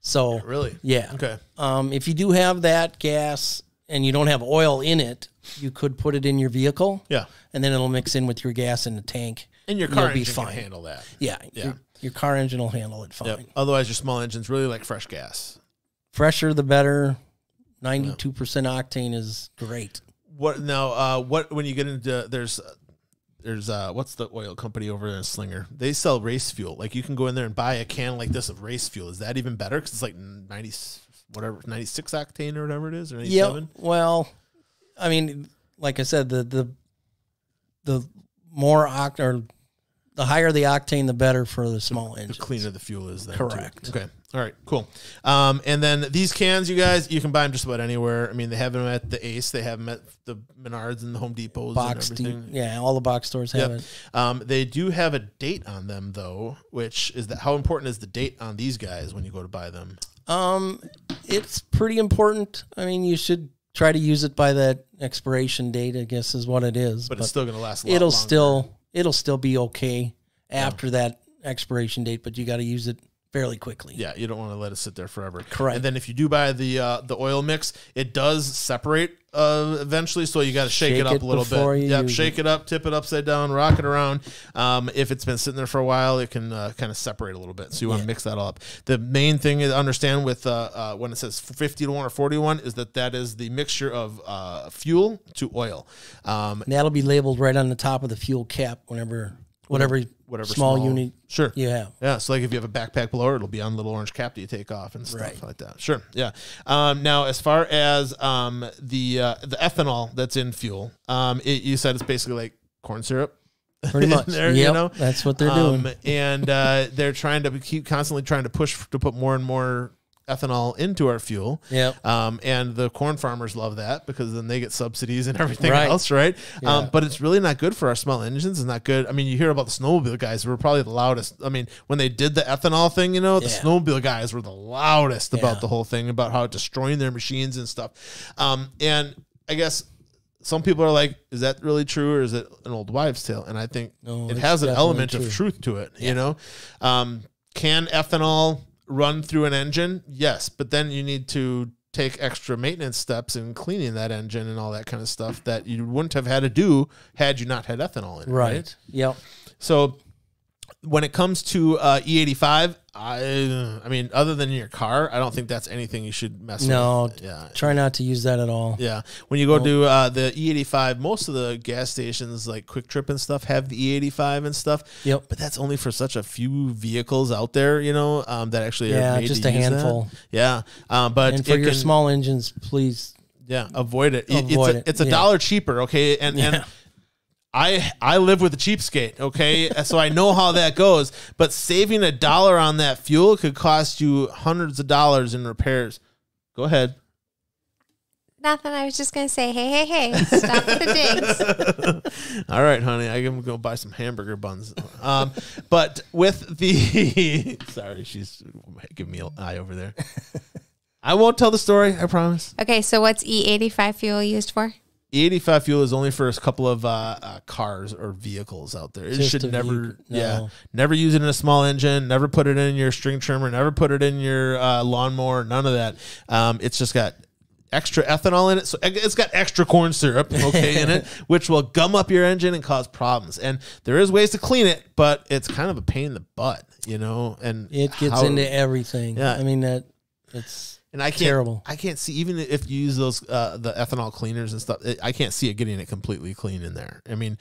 So Really? yeah. Okay. Um, if you do have that gas and you don't have oil in it, you could put it in your vehicle, Yeah. and then it'll mix in with your gas in the tank. And your car be engine fine. can handle that. Yeah, Yeah. Your, your car engine will handle it fine. Yep. Otherwise, your small engines really like fresh gas. Fresher the better. Ninety-two percent octane is great. What now? Uh, what when you get into there's there's uh what's the oil company over there in Slinger? They sell race fuel. Like you can go in there and buy a can like this of race fuel. Is that even better? Because it's like ninety whatever ninety six octane or whatever it is or ninety Yeah. Well, I mean, like I said, the the the more oct or the higher the octane, the better for the small engine. The cleaner the fuel is. Then too. Correct. Okay. All right. Cool. Um, and then these cans, you guys, you can buy them just about anywhere. I mean, they have them at the Ace. They have them at the Menards and the Home Depots Box, and everything. yeah, all the box stores have Yep. it. Um, they do have a date on them though, which is that how important is the date on these guys when you go to buy them? Um, it's pretty important. I mean, you should try to use it by that expiration date. I guess is what it is. But, it's still going to last. It'll longer. still it'll still be okay after that expiration date. But you got to use it fairly quickly. Yeah, you don't want to let it sit there forever. Correct. And then if you do buy the uh, the oil mix, it does separate uh, eventually, so you got to shake, Shake it up it a little bit. you Yep, shake it. up, tip it upside down, rock it around. Um, if it's been sitting there for a while, it can uh, kind of separate a little bit. So you want to mix that all up. The main thing to understand with uh, uh, when it says 50 to 1 or 40 to 1 is that that is the mixture of uh, fuel to oil. Um, And that'll be labeled right on the top of the fuel cap whenever whatever whatever small, unit Sure. you have. Yeah, so like if you have a backpack blower, it'll be on the little orange cap that you take off and stuff Right. like that. Sure, yeah. Um, now, as far as um, the uh, the ethanol that's in fuel, um, it, you said it's basically like corn syrup. Pretty much. there, yep, you know, that's what they're Um, doing. and uh, they're trying to keep constantly trying to push to put more and more ethanol into our fuel. Yep. Um, and the corn farmers love that because then they get subsidies and everything Right. else, right? Um, but it's really not good for our small engines. It's not good. I mean, you hear about the snowmobile guys who were probably the loudest. I mean, when they did the ethanol thing, you know, the Yeah. snowmobile guys were the loudest about the whole thing, about how it destroying their machines and stuff. Um, and I guess some people are like, is that really true or is it an old wives' tale? And I think No, it has an element true. of truth to it, you know? Um, can ethanol run through an engine? Yes, but then you need to take extra maintenance steps in cleaning that engine and all that kind of stuff that you wouldn't have had to do had you not had ethanol in it. Right. right? Yep. So when it comes to uh, E85, I I mean, other than your car, I don't think that's anything you should mess No. with. Yeah. Try not to use that at all. Yeah. When you go to uh, the E85, most of the gas stations like Kwik Trip and stuff have the E85 and stuff. Yep. But that's only for such a few vehicles out there, you know, um, that actually Yeah, just a use that. handful. Yeah. Um, but And for your can- small engines, please. yeah, avoid it. Avoid it's a, it, it's a yeah. dollar cheaper, okay? And and Yeah. I I live with a cheapskate, okay? so I know how that goes. But saving a dollar on that fuel could cost you hundreds of dollars in repairs. Go ahead. Nothing. I was just gonna say, hey, hey, hey, stop the digs. All right, honey, I can go buy some hamburger buns. Um, but with the sorry, she's giving me an eye over there. I won't tell the story. I promise. Okay, so what's E85 fuel used for? E85 fuel is only for a couple of uh, uh, cars or vehicles out there. It Just should never, vehicle. yeah, never use it in a small engine. Never put it in your string trimmer. Never put it in your uh, lawnmower. None of that. Um, it's just got extra ethanol in it, so it's got extra corn syrup, okay, in it, which will gum up your engine and cause problems. And there is ways to clean it, but it's kind of a pain in the butt, you know. And It gets how- into everything. Yeah. I mean that it's and I can't, Terrible. I can't see even if you use those uh, the ethanol cleaners and stuff. I can't see it getting it completely clean in there. I mean,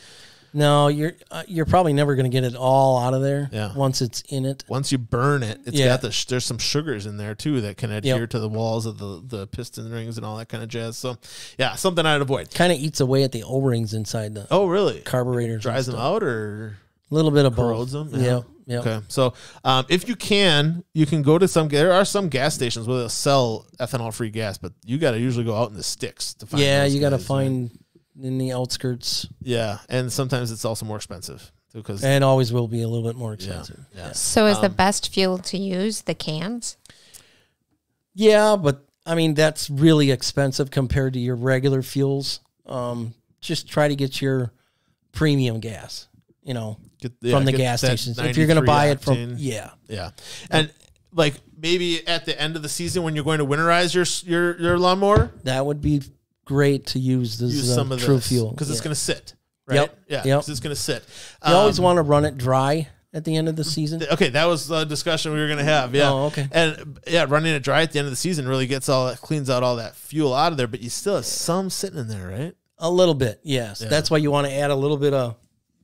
no, you're uh, you're probably never going to get it all out of there Yeah. once it's in it. once you burn it, it's Yeah. got the sh- there's some sugars in there too that can adhere Yep. to the walls of the the piston rings and all that kind of jazz. So, yeah, something I'd avoid. Kind of eats away at the O-rings inside the Oh, really? carburetors. and Dries them out or A little bit of both. corrodes them? Yeah. Yeah. Okay, so um, if you can, you can go to some. There are some gas stations where they'll sell ethanol-free gas, but you got to usually go out in the sticks to find. Yeah, you got to guys, right? find in the outskirts, Yeah, and sometimes it's also more expensive because and always will be a little bit more expensive. yeah. So is the Um, best fuel to use the cans? Yeah, but I mean that's really expensive compared to your regular fuels. Um, just try to get your premium gas. You know, Get- yeah, from the gas stations. If you're going to 93 buy it from, yeah, Yeah, and like maybe at the end of the season when you're going to winterize your your your lawnmower, that would be great to use this use uh, some of true this fuel because it's going to sit. Right? Yep, Yeah. yep. it's going to sit. You always Um, want to run it dry at the end of the season. Okay, that was a discussion we were going to have. Yeah. Oh, okay. And yeah, running it dry at the end of the season really gets all that cleans out all that fuel out of there, but you still have some sitting in there, right? A little bit, yes. Yeah. That's why you want to add a little bit of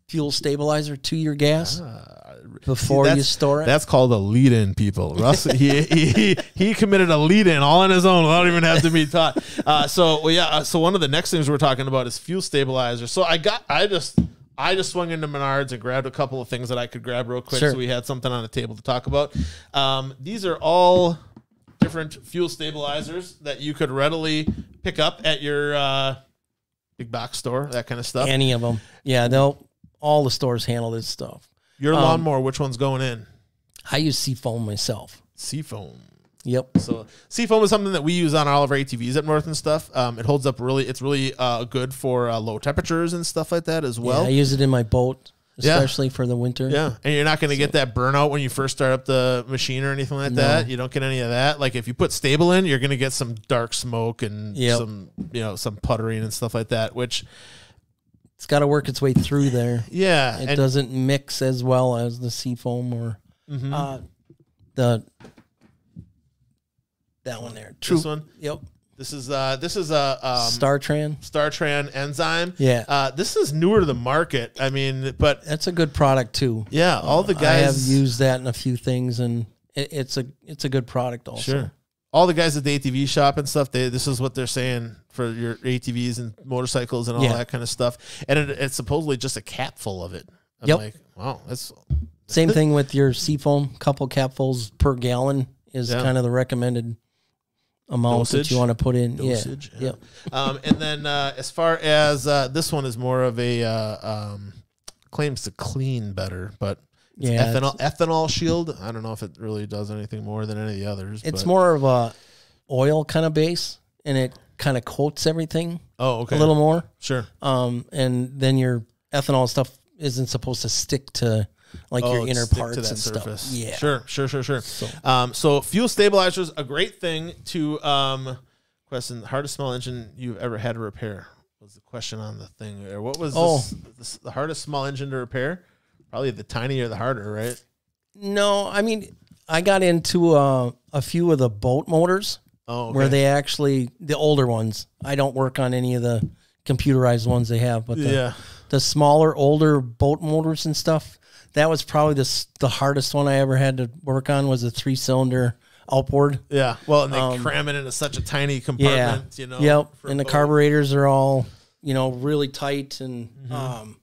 fuel stabilizer to your gas Ah, before you store it. That's called a lead in, people. Russ, he, he he committed a lead in all on his own without even having to be taught. Uh, so well, yeah. uh, So one of the next things we're talking about is fuel stabilizer. So I got I just I just swung into Menards and grabbed a couple of things that I could grab real quick, Sure. so we had something on the table to talk about. Um, these are all different fuel stabilizers that you could readily pick up at your uh, big box store, that kind of stuff. Any of them. Yeah, they'll all the stores handle this stuff. your um, lawnmower, which one's going in? I use Seafoam myself. Seafoam. Yep. So seafoam is something that we use on all of our ATVs at north and stuff. Um, it holds up really. It's really uh, good for uh, low temperatures and stuff like that as well. yeah, I use it in my boat Yeah. especially for the winter. Yeah, and you're not going to get that burnout when you first start up the machine or anything like No. that. You don't get any of that. Like if you put STA-BIL in, you're going to get some dark smoke and Yep. some you know some puttering and stuff like that. Which It's got to work its way through there. yeah, It and doesn't mix as well as the seafoam or Mhm. uh, the that one there. this one. Yep. This is uh this is a um, Star Tron. StarTran enzyme. Yeah. Uh, this is newer to the market. I mean, but That's a good product too. yeah, all the I have used that in a few things, and it, it's a it's a good product also. Sure. All the guys at the ATV shop and stuff, they this is what they're saying for your ATVs and motorcycles and all Yeah. that kind of stuff. And it, it's supposedly just a cap full of it. I'm Yep. like, wow, that's Same thing with your seafoam. Couple capfuls per gallon is Yeah. kind of the recommended amount Dosage? that you want to put in. dosage. Yeah. Yep. um, and then uh, as far as uh, this one is more of a uh, um, claims to clean better, but it's Yeah, ethanol ethanol shield. I don't know if it really does anything more than any of the others. It's but- more of a oil kind of base, and it kind of coats everything oh okay a little more. sure. Um, and then your ethanol stuff isn't supposed to stick to like Oh, your inner stick parts to that and surface. stuff. Yeah. Sure, sure, sure, sure. So- Um, so fuel stabilizers, a great thing to um, question. The hardest small engine you've ever had to repair was the question on the thing. Or what was Oh. this, this, the hardest small engine to repair? Probably the tinier the harder, right? No, I mean, I got into uh, a few of the boat motors Oh, okay. where they actually the older ones. I don't work on any of the computerized ones they have, but the, yeah, the smaller, older boat motors and stuff. That was probably the the hardest one I ever had to work on was a three cylinder outboard. yeah. Well, and they Um, cram it into such a tiny Yeah, compartment, you know. yep. And the boat. carburetors are all you know really tight, and Mm-hmm. um,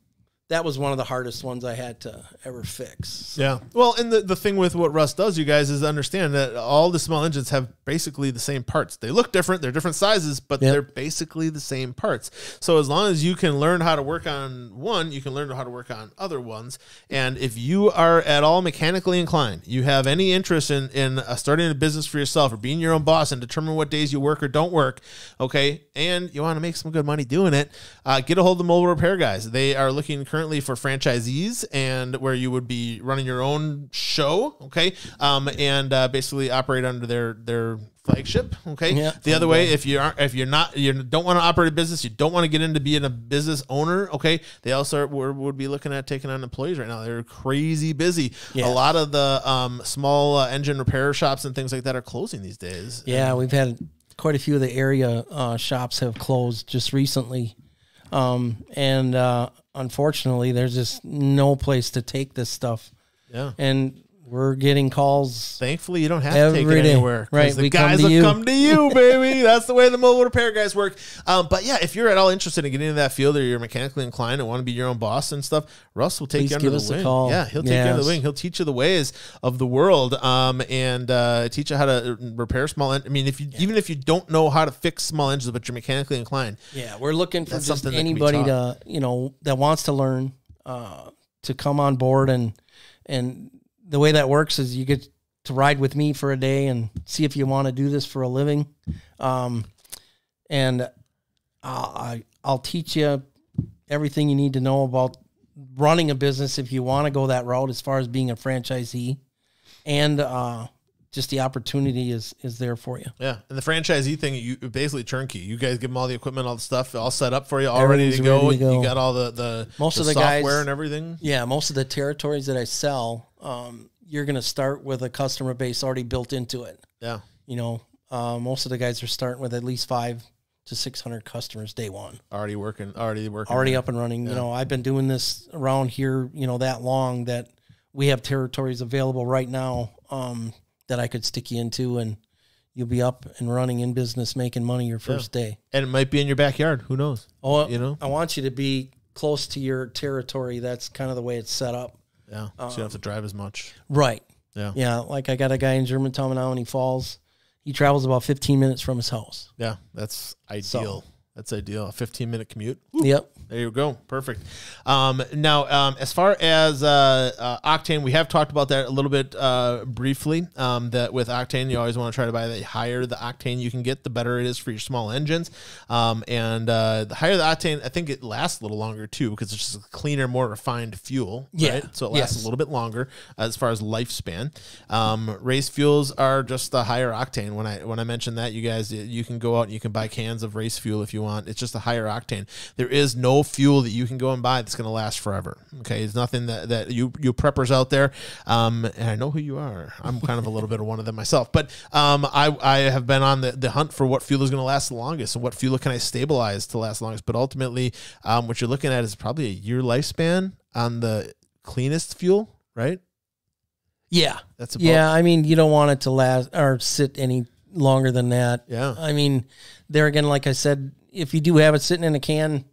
that was one of the hardest ones I had to ever fix. Yeah. Well, and the, the thing with what Russ does, you guys, is understand that all the small engines have basically the same parts. They look different, they're different sizes, but Yep. they're basically the same parts. So as long as you can learn how to work on one, you can learn how to work on other ones. And if you are at all mechanically inclined, you have any interest in, in uh, starting a business for yourself or being your own boss and determine what days you work or don't work, okay, and you want to make some good money doing it, uh, get a hold of the mobile repair guys. They are looking currently for franchisees and where you would be running your own show, okay, um, and uh, basically operate under their their flagship, okay. Yeah. The other way, if you aren't, if you're not, you don't want to operate a business, you don't want to get into being a business owner, okay. They also are, would would be looking at taking on employees right now. They're crazy busy. Yeah. A lot of the um, small uh, engine repair shops and things like that are closing these days. Yeah, we've had quite a few of the area uh, shops have closed just recently, um, and uh, unfortunately, there's just no place to take this stuff, yeah. and we're getting calls. Thankfully, you don't have to take it day. anywhere. Right, The we come guys to will you. come to you, baby. That's the way the mobile repair guys work. Um, but yeah, if you're at all interested in getting into that field or you're mechanically inclined and want to be your own boss and stuff, Russ will take Please you under give the us a wing. call. Yeah, he'll take you under the wing. He'll teach you the ways of the world um, and uh, teach you how to repair small. I mean, if you even if you don't know how to fix small engines, but you're mechanically inclined, Yeah, we're looking for just something that can be anybody to you know that wants to learn uh, to come on board and and the way that works is you get to ride with me for a day and see if you want to do this for a living, um, and I'll, I'll teach you everything you need to know about running a business if you want to go that route as far as being a franchisee, and uh, just the opportunity is is there for you. Yeah, and the franchisee thing, you basically turnkey. You guys give them all the equipment, all the stuff, all set up for you, all ready to, go. ready to go. You got all the the Most the of the software guys- and everything. Yeah, most of the territories that I sell, um, you're going to start with a customer base already built into it. Yeah, You know, uh, most of the guys are starting with at least five to 600 customers day one, already working, already working, already up and running. Yeah. You know, I've been doing this around here, you know, that long that we have territories available right now um, that I could stick you into and you'll be up and running in business, making money your first day. and it might be in your backyard. Who knows? Oh, You know? I want you to be close to your territory. That's kind of the way it's set up. Yeah, so you don't have to drive as much. Right. Yeah, Yeah, like I got a guy in Germantown now, and he falls. He travels about 15 minutes from his house. yeah, that's ideal. That's ideal. A fifteen minute commute. Yep. There you go. Perfect. Um, now, um, as far as uh, uh, octane, we have talked about that a little bit uh, briefly. Um, that with octane, you always want to try to buy the higher the octane you can get, the better it is for your small engines. Um, and uh, the higher the octane, I think it lasts a little longer too because it's just a cleaner, more refined fuel. Yeah. Right? So it lasts Yes. a little bit longer as far as lifespan. Um, race fuels are just the higher octane. When I when I mentioned that, you guys, you can go out and you can buy cans of race fuel if you want. It's just a higher octane. There is no fuel that you can go and buy that's going to last forever. Okay, it's nothing that, that you you preppers out there. Um, and I know who you are. I'm kind of a little bit of one of them myself. But um, I I have been on the, the hunt for what fuel is going to last the longest and what fuel can I stabilize to last the longest. But ultimately, um, what you're looking at is probably a year lifespan on the cleanest fuel, right? Yeah. That's about, Yeah. I mean, you don't want it to last or sit any longer than that. Yeah. I mean, there again, like I said, if you do have it sitting in a can,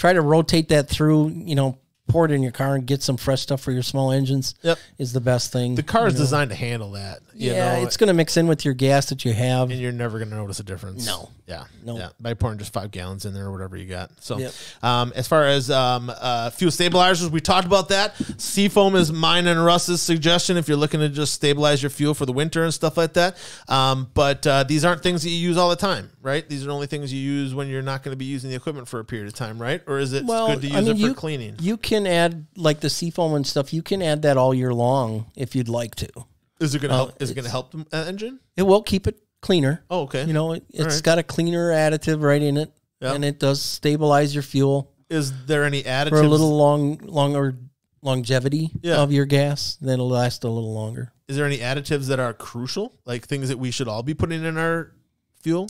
try to rotate that through, you know, pour it in your car and get some fresh stuff for your small engines. Yep. Is the best thing. The car is you know. designed to handle that. You yeah, know, it's going to mix in with your gas that you have. and you're never going to notice a difference. No. Yeah. No. Yeah. By pouring just five gallons in there or whatever you got. So, Yep. um, as far as um, uh, fuel stabilizers, we talked about that. Seafoam is mine and Russ's suggestion if you're looking to just stabilize your fuel for the winter and stuff like that. Um, but uh, these aren't things that you use all the time, right? These are only things you use when you're not going to be using the equipment for a period of time, right? Or is it Well, good to use I mean, it for you, cleaning? You can add like the seafoam and stuff. You can add that all year long if you'd like to. Is it going to uh, help? Is it going to help the uh, engine? It will keep it cleaner. Oh, okay. You know, it, it's right. got a cleaner additive right in it, Yeah. and it does stabilize your fuel is there any additives? for a little long, longer longevity Yeah. of your gas. Then it'll last a little longer. Is there any additives that are crucial, like things that we should all be putting in our fuel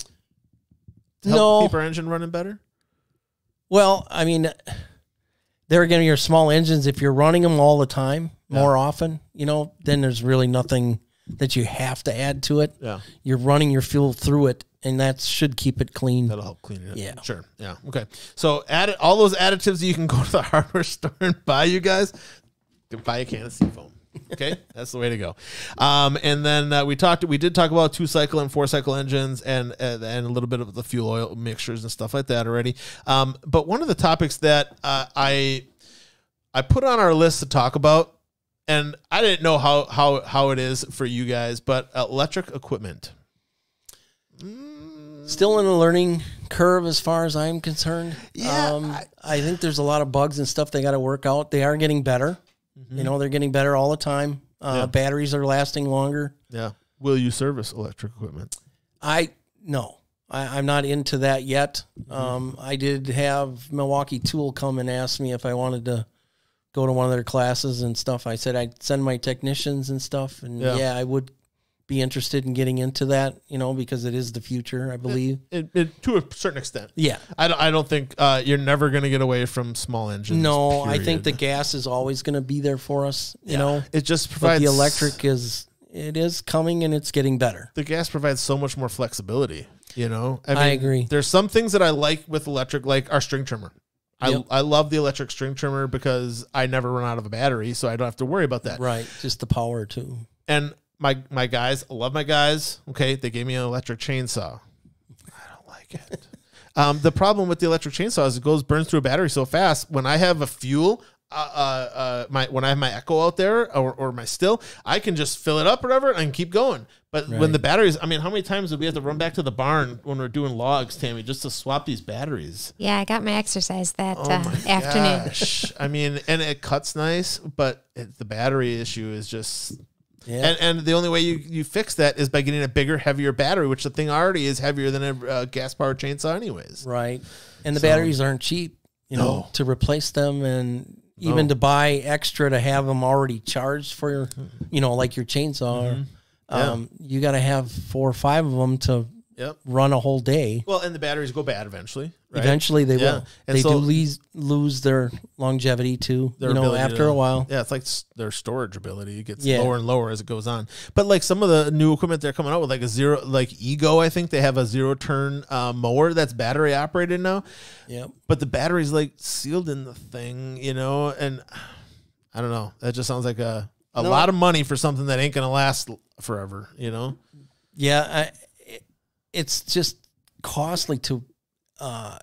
to help No. keep our engine running better? Well, I mean, there again, your small engines. If you're running them all the time, more often, you know, then there's really nothing that you have to add to it. Yeah, You're running your fuel through it, and that should keep it clean. that'll help clean it. Yeah. sure. Yeah, okay. So add all those additives that you can go to the hardware store and buy. You guys, buy a can of seafoam. Okay, that's the way to go. Um, and then uh, we talked. We did talk about two cycle and four cycle engines, and and, and a little bit of the fuel oil mixtures and stuff like that already. Um, but one of the topics that uh, I I put on our list to talk about, and I didn't know how how how it is for you guys, but electric equipment. Still in a learning curve as far as I'm concerned. Yeah, um, I- I, think there's a lot of bugs and stuff they got to work out. They are getting better. You know, they're getting better all the time. Uh, Mm-hmm. Yeah. Batteries are lasting longer. Yeah. Will you service electric equipment? I no, I, I'm not into that yet. Mm-hmm. Um, I did have Milwaukee Tool come and ask me if I wanted to go to one of their classes and stuff. I said I'd send my technicians and stuff, and Yeah. yeah, I would be interested in getting into that. You know, because it is the future, I believe. It, it, to a certain extent. Yeah. I don't, I don't think uh, you're never going to get away from small engines. No, I think the gas is always going to be there for us. You Yeah. know, it just but provides the electric is it is coming and it's getting better. The gas provides so much more flexibility. You know, I agree. There's some things that I like with electric, like our string trimmer. I, Yep. I love the electric string trimmer because I never run out of a battery, so I don't have to worry about that. Right, just the power too. And my my guys, I love my guys. Okay, they gave me an electric chainsaw. I don't like it. um, the problem with the electric chainsaw is it goes burns through a battery so fast. When I have a fuel, uh, uh, uh, my when I have my Echo out there or, or my Stihl, I can just fill it up or whatever and keep going. But when the batteries, I mean, how many times did we have to run back to the barn when we're doing logs, Tammy, just to swap these batteries? Yeah, I got my exercise that Oh uh, my afternoon. gosh. I mean, and it cuts nice, but it, the battery issue is just Yeah. and, and the only way you, you fix that is by getting a bigger, heavier battery, which the thing already is heavier than a uh, gas powered chainsaw, anyways. Right. And the So- batteries aren't cheap, you know, No. to replace them and even No. to buy extra to have them already charged for your, you know, like your chainsaw. Mm-hmm. Yeah. Um, you got to have four or five of them to Yep. run a whole day. Well, and the batteries go bad eventually. Right? Eventually they Yeah. will. And they so- do lose, lose their longevity too, Their you know, after to- a while. Yeah, it's like their storage ability gets Yeah. lower and lower as it goes on. But like some of the new equipment they're coming out with, like a zero, like Ego, I think they have a zero turn uh, mower that's battery operated now. Yeah. but the battery's like sealed in the thing, you know, and I don't know. That just sounds like a a No. lot of money for something that ain't gonna last forever, you know. Yeah, I, it, it's just costly to uh,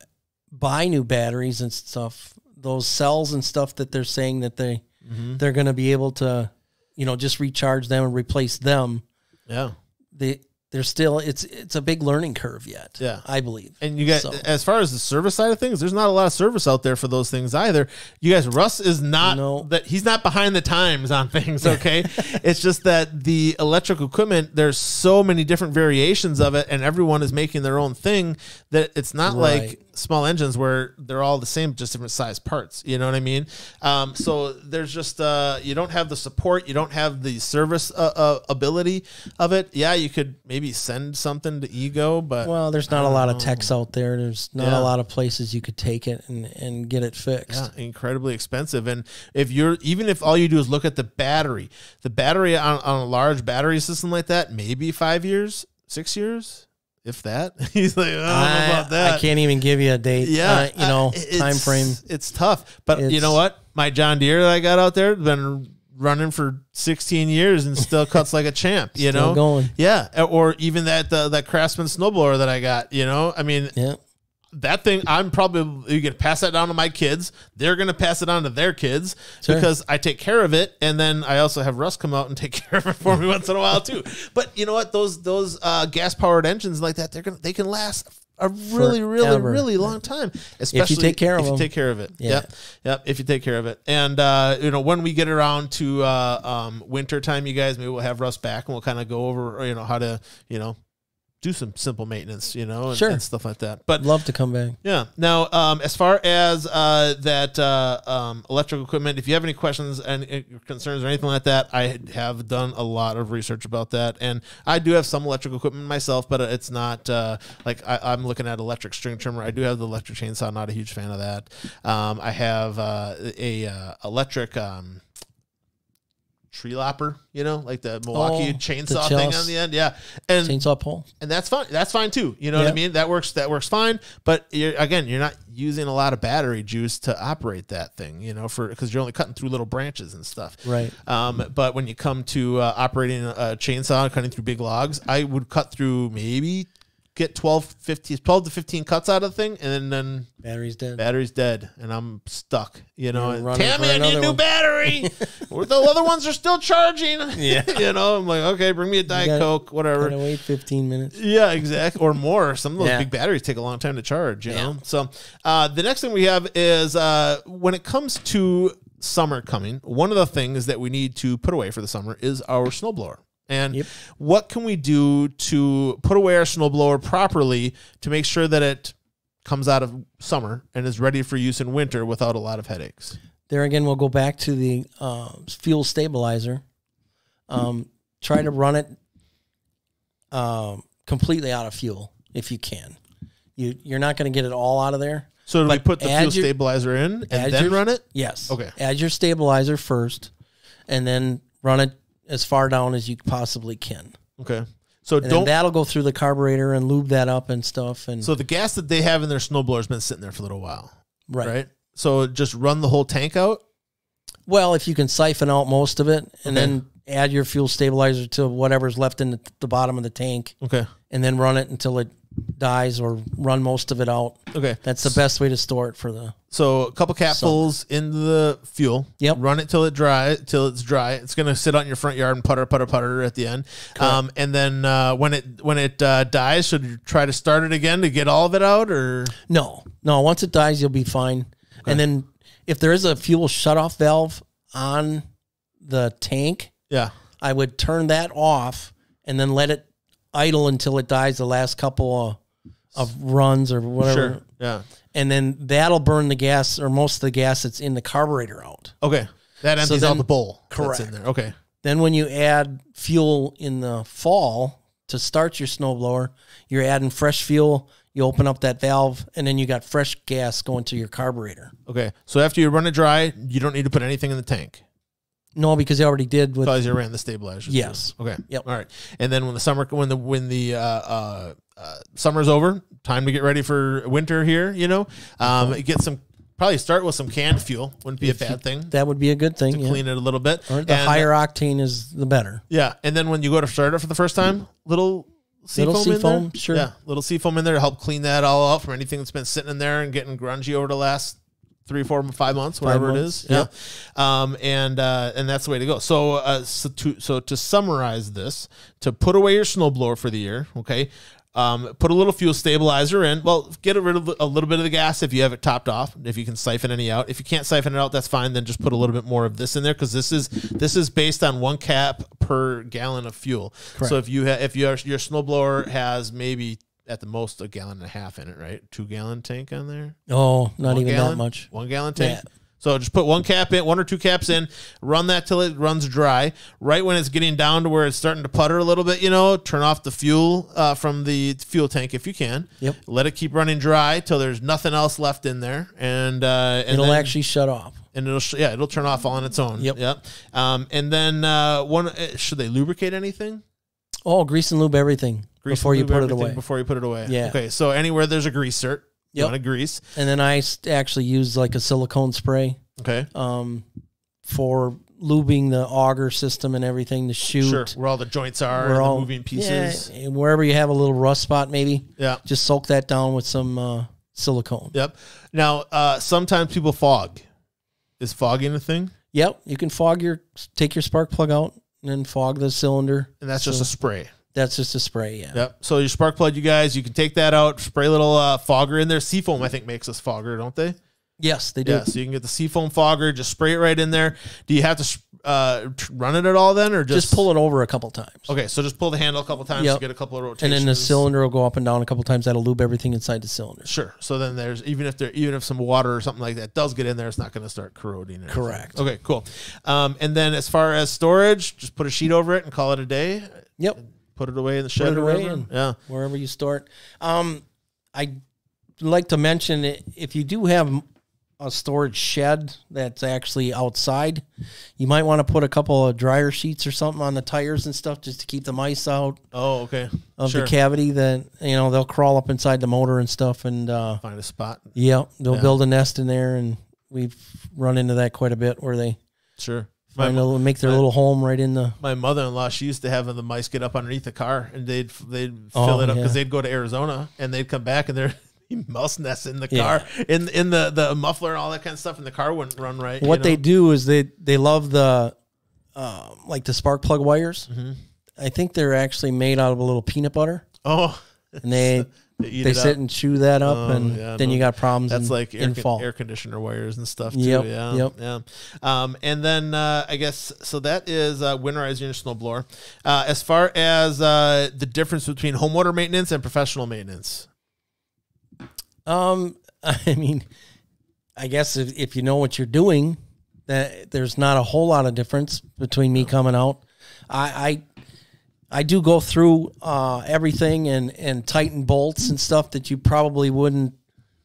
buy new batteries and stuff, those cells and stuff that they're saying that they Mm-hmm. they're going to be able to, you know, just recharge them and replace them. Yeah. They they're still it's it's a big learning curve yet. Yeah. I believe. And you guys, So- as far as the service side of things, there's not a lot of service out there for those things either. You guys, Russ is not No. that he's not behind the times on things. Okay, it's just that the electric equipment, there's so many different variations of it, and everyone is making their own thing. That it's not like Right. Small engines where they're all the same, just different size parts. You know what I mean? Um, so there's just uh, you don't have the support, you don't have the service uh, uh, ability of it. Yeah, you could maybe send something to Ego, but Well, there's not a lot of techs out there. There's not Yeah. a lot of places you could take it and, and get it fixed. Yeah, incredibly expensive. And if you're even if all you do is look at the battery, the battery on, on a large battery system like that, maybe five years, six years, if that. He's like, I don't know about that. I can't even give you a date. Yeah, uh, you know, I- time frame. It's tough, but you know what? My John Deere that I got out there been running for 16 years and still cuts like a champ. You Still know, going. Yeah, or even that uh, that Craftsman snowblower that I got. You know, I mean, Yeah. That thing i'm probably you can pass that down to my kids. They're going to pass it on to their kids Sure. because i take care of it and then i also have russ come out and take care of it for me once in a while too. But you know what? Those those uh, gas powered engines like that they're gonna they can last a really really Forever. really long time especially if you take care of if you take care of it. Yeah. yep. Yep. If you take care of it. And uh, you know when we get around to uh, um, winter time you guys maybe we'll have russ back and we'll kind of go over you know how to you know do some simple maintenance you know and, Sure. and stuff like that but Love to come back. yeah. Now, um, as far as uh, that uh, um, electrical equipment, if you have any questions and uh, concerns or anything like that, I have done a lot of research about that, and I do have some electrical equipment myself, but it's not uh, like I, I'm looking at electric string trimmer. I do have the electric chainsaw. Not a huge fan of that. Um, I have uh, a uh, electric. Um, Tree lopper, you know, like the Milwaukee Oh, chainsaw the thing on the end, yeah, and Chainsaw pole. and that's fine. That's fine too. You know what I mean? That works. That works fine. But you're, again, you're not using a lot of battery juice to operate that thing. You know, for because you're only cutting through little branches and stuff. Right. Um, but when you come to uh, operating a chainsaw, cutting through big logs, I would cut through maybe get 12, 15, 12 to 15 cuts out of the thing, and then Battery's dead. battery's dead, and I'm stuck. You know, and, running Tammy, for I need a another new one." battery. the other ones are still charging. Yeah. you know, I'm like, okay, bring me a Diet gotta- Coke, whatever. Gotta wait 15 minutes. Yeah, exactly, or more. Some of those Yeah. big batteries take a long time to charge. You Yeah. know, so uh, the next thing we have is uh, when it comes to summer coming. One of the things that we need to put away for the summer is our snowblower. And Yep. what can we do to put away our snowblower properly to make sure that it comes out of summer and is ready for use in winter without a lot of headaches? There again, we'll go back to the uh, fuel stabilizer. Um, try to run it um, completely out of fuel if you can. You you're not going to get it all out of there. So do we put the fuel your- stabilizer in and then your- run it? Yes. Okay. Add your stabilizer first, and then run it as far down as you possibly can. Okay. So And don't. that'll go through the carburetor and lube that up and stuff. And so the gas that they have in their snowblower has been sitting there for a little while. right. right? So just run the whole tank out. Well, if you can siphon out most of it, and Okay. then add your fuel stabilizer to whatever's left in the, the bottom of the tank, Okay. and then run it until it dies, or run most of it out. Okay. That's the best way to store it for the. So a couple capfuls in the fuel. Yep. Run it till it dry till it's dry. It's gonna sit on your front yard and putter, putter, putter at the end. Um, and then uh, when it when it uh, dies, should you try to start it again to get all of it out, or No, no. Once it dies, you'll be fine. And then if there is a fuel shutoff valve on the tank, yeah, I would turn that off and then let it idle until it dies. The last couple of, of runs or whatever. sure, yeah, and then that'll burn the gas or most of the gas that's in the carburetor out. okay. That empties out then- the bowl. that's correct. in there. Okay. Then when you add fuel in the fall to start your snowblower, you're adding fresh fuel. You open up that valve, and then you got fresh gas going to your carburetor. Okay. So after you run it dry, you don't need to put anything in the tank No, because you already did with because you ran the stabilizer. through. Yes. Okay. Yep. All right. And then when the summer when the when the uh, uh, uh, summer's over, time to get ready for winter here. You know, um, get some probably start with some canned fuel. Wouldn't be a bad thing that would be a good thing. to yeah. clean it a little bit. Or the And- higher octane is the better. Yeah, and then when you go to start it for the first time, little seafoam Little in there. seafoam, sure. Yeah, little seafoam in there to help clean that all out from anything that's been sitting in there and getting grungy over the last three, four, five months, whatever months, it is. Yeah, um, and uh, and that's the way to go. So, uh, so to so to summarize this, to put away your snowblower for the year, okay. Um, put a little fuel stabilizer in. Well, get rid of a little bit of the gas if you have it topped off. If you can siphon any out. If you can't siphon it out, that's fine. Then just put a little bit more of this in there because this is this is based on one cap per gallon of fuel. So if you ha- if your your snowblower has maybe at the most a gallon and a half in it, right? Two gallon tank on there. Oh, not One even gallon? that much. One gallon tank. Yeah. So just put one cap in, one or two caps in, run that till it runs dry. Right when it's getting down to where it's starting to putter a little bit, you know, turn off the fuel uh, from the fuel tank if you can. Yep. Let it keep running dry till there's nothing else left in there, and uh, and It'll then- actually shut off. and it'll sh- yeah it'll turn off all on its own. Yep. Yep. Um, and then uh, one uh, should they lubricate anything? Oh, grease and lube everything Grease before you put it away. Before you put it away. Yeah. Okay. So anywhere there's a grease zerk, you Yep. want to grease. And then I actually use like a silicone spray Okay. um, for lubing the auger system and everything to shoot. Sure. Where all the joints are, Where all- the moving pieces. Yeah, and wherever you have a little rust spot, maybe yeah. just soak that down with some uh, silicone. Yep. Now, uh, sometimes people fog. Is fogging a thing? Yep, you can fog your take your spark plug out and then fog the cylinder. And that's just a spray. That's just a spray. Yeah. Yep. So your spark plug, you guys, you can take that out, spray a little uh, fogger in there. Seafoam, I think, makes us fogger, don't they? Yes, they do. Yeah. So you can get the seafoam fogger, just spray it right in there. Do you have to uh, run it at all then, or just, Just pull it over a couple times. Okay, so just pull the handle a couple times Yep. to get a couple of rotations, And then the cylinder will go up and down a couple times. That'll lube everything inside the cylinder. Sure. So then there's even if there even if some water or something like that does get in there, it's not going to start corroding. anything. Correct. Okay. Cool. Um, and then as far as storage, just put a sheet over it and call it a day. Yep. Put it away in the shed it or away and- yeah. Wherever you store it. Um, I like to mention if you do have a storage shed that's actually outside, you might want to put a couple of dryer sheets or something on the tires and stuff just to keep the mice out Oh, okay. of sure. the cavity. That you know they'll crawl up inside the motor and stuff. And uh, Find a spot. yeah, they'll Yeah. build a nest in there. And we've run into that quite a bit where they Sure. My, find a little, make their my- little home right in the. my mother-in-law, she used to have the mice get up underneath the car and they'd they'd Oh, fill it up yeah. because they'd go to Arizona and they'd come back and there mouse nests in the Yeah. car in in the the muffler and all that kind of stuff and the car wouldn't run right. you What they do is they they love the uh, like the spark plug wires. Mm-hmm. I think they're actually made out of a little peanut butter, oh and they they, eat they it sit up. and chew that up, Oh, and yeah, then no. you got problems. That's in, like air, in con- fall. air conditioner wires and stuff too. Yep, Yeah, yep. yeah. Um, and then uh, I guess so. That is uh, winterizing your snowblower. Uh, as far as uh, the difference between homeowner maintenance and professional maintenance, Um, I mean, I guess if, if you know what you're doing, that there's not a whole lot of difference between me coming out. I I, I do go through uh, everything and and tighten bolts and stuff that you probably wouldn't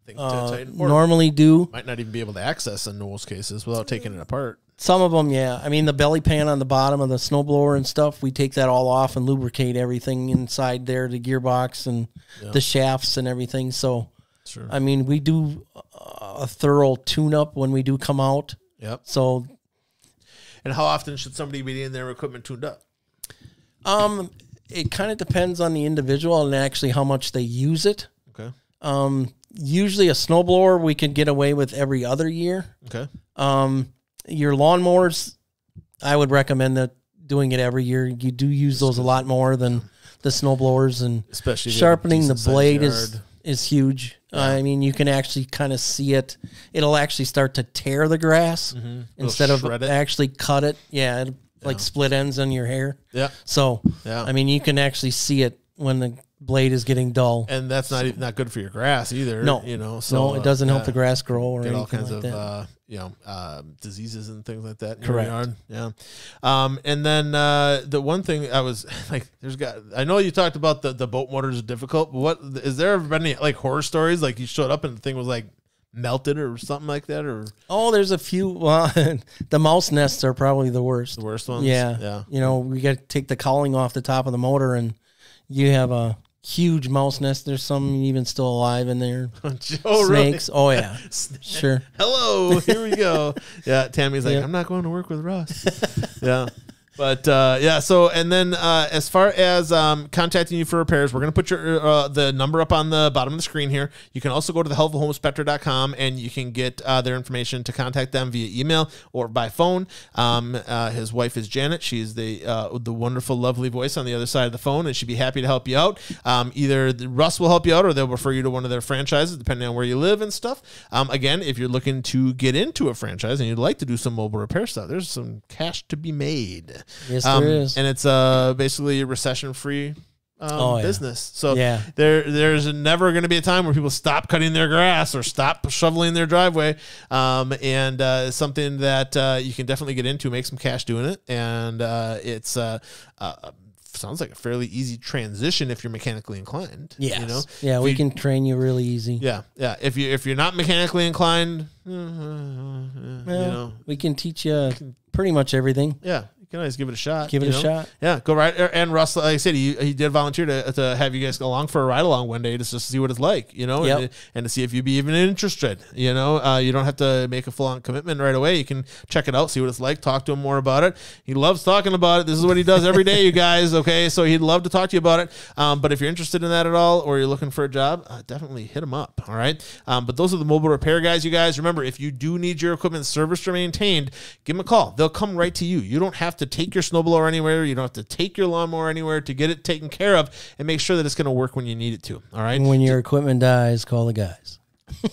think to uh, tighten- normally do. might not even be able to access in most cases without taking it apart. Some of them, yeah. I mean, the belly pan on the bottom of the snowblower and stuff, we take that all off and lubricate everything inside there, the gearbox and the shafts and everything. So, Sure. I mean, we do a thorough tune up when we do come out. Yep. So, And how often should somebody be getting their equipment tuned up? Um, it kind of depends on the individual and actually how much they use it. Okay. Um, usually a snowblower we can get away with every other year. Okay. Um, your lawnmowers, I would recommend that doing it every year. You do use those a lot more than the snowblowers and Especially if you have a sharpening the blade is is huge. I mean, you can actually kind of see it. It'll actually start to tear the grass instead of Mm-hmm. shred it. actually cut it. Yeah, it, like split ends on your hair. Yeah. So, Yeah. I mean, you can actually see it when the blade is getting dull. And that's not even not good for your grass either. No. You know. So no, it doesn't help yeah. the grass grow or get all kinds like of uh, you know um, diseases and things like that. In Correct. Your yard. Yeah. Um, and then uh, the one thing I was like, there's got. I know you talked about the the boat motors are difficult. But what is there ever been any like horror stories? Like you showed up and the thing was like melted or something like that, or Oh, there's a few. Well, the mouse nests are probably the worst. the worst ones. Yeah. Yeah. You know, we got to take the cowling off the top of the motor, and you have a huge mouse nest. There's some even still alive in there. oh, really? Snakes. Oh yeah, sure. Hello, here we go. Yeah, Tammy's like, Yeah. I'm not going to work with Russ. yeah. But uh, yeah, so and then uh, as far as um, contacting you for repairs, we're gonna put your uh, the number up on the bottom of the screen here. You can also go to the helpfulhomeinspector.com and you can get uh, their information to contact them via email or by phone. Um, uh, his wife is Janet. She's the uh, the wonderful, lovely voice on the other side of the phone, and she'd be happy to help you out. Um, either the- Russ will help you out, or they'll refer you to one of their franchises, depending on where you live and stuff. Um, again, if you're looking to get into a franchise and you'd like to do some mobile repair stuff, there's some cash to be made. Yes, Um, there is. and it's uh basically a recession free um, Oh, yeah. business. So Yeah. there there's never going to be a time where people stop cutting their grass or stop shoveling their driveway. Um, and uh, it's something that uh, you can definitely get into, make some cash doing it, and uh, it's uh, uh, sounds like a fairly easy transition if you're mechanically inclined. Yes. you know. yeah, If we you- can train you really easy. Yeah, yeah. If you if you're not mechanically inclined, you know, we can teach you pretty much everything. yeah, can always give it a shot. Give it a know? shot. Yeah, go right. And Russ, like I said, he, he did volunteer to, to have you guys go along for a ride along one day to just to see what it's like, you know, Yep. and, and to see if you'd be even interested. You know, uh, you don't have to make a full on commitment right away. You can check it out, see what it's like, talk to him more about it. He loves talking about it. This is what he does every day, you guys. Okay, so he'd love to talk to you about it. Um, but if you're interested in that at all, or you're looking for a job, uh, definitely hit him up. All right. Um, but those are the mobile repair guys, you guys. Remember, if you do need your equipment serviced or maintained, give them a call. They'll come right to you. You don't have to take your snowblower anywhere. You don't have to take your lawnmower anywhere to get it taken care of and make sure that it's going to work when you need it to. All right. When your equipment dies, call the guys.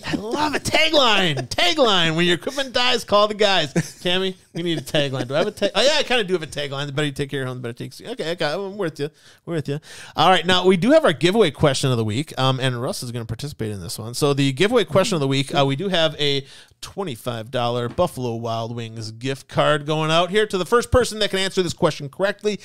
I love a tagline. tagline. When your equipment dies, call the guys. Tammy, we need a tagline. Do I have a tag? Oh yeah, I kind of do have a tagline. The better you take care of home, the better it takes. Okay, okay, I'm with you. We're with you. All right, now we do have our giveaway question of the week, um, and Russ is going to participate in this one. So the giveaway question of the week, uh, we do have a twenty-five dollar Buffalo Wild Wings gift card going out here to the first person that can answer this question correctly.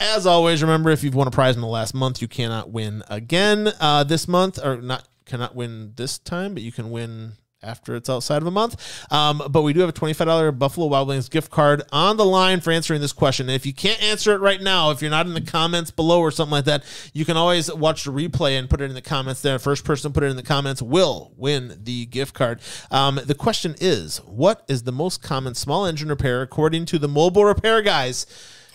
As always, remember if you've won a prize in the last month, you cannot win again uh, this month, or not cannot win this time, but you can win after it's outside of a month. Um, but we do have a $25 Buffalo Wild Wings gift card on the line for answering this question. And if you can't answer it right now, if you're not in the comments below or something like that, you can always watch the replay and put it in the comments there. First person put it in the comments will win the gift card. Um, the question is what is the most common small engine repair according to the mobile repair guys?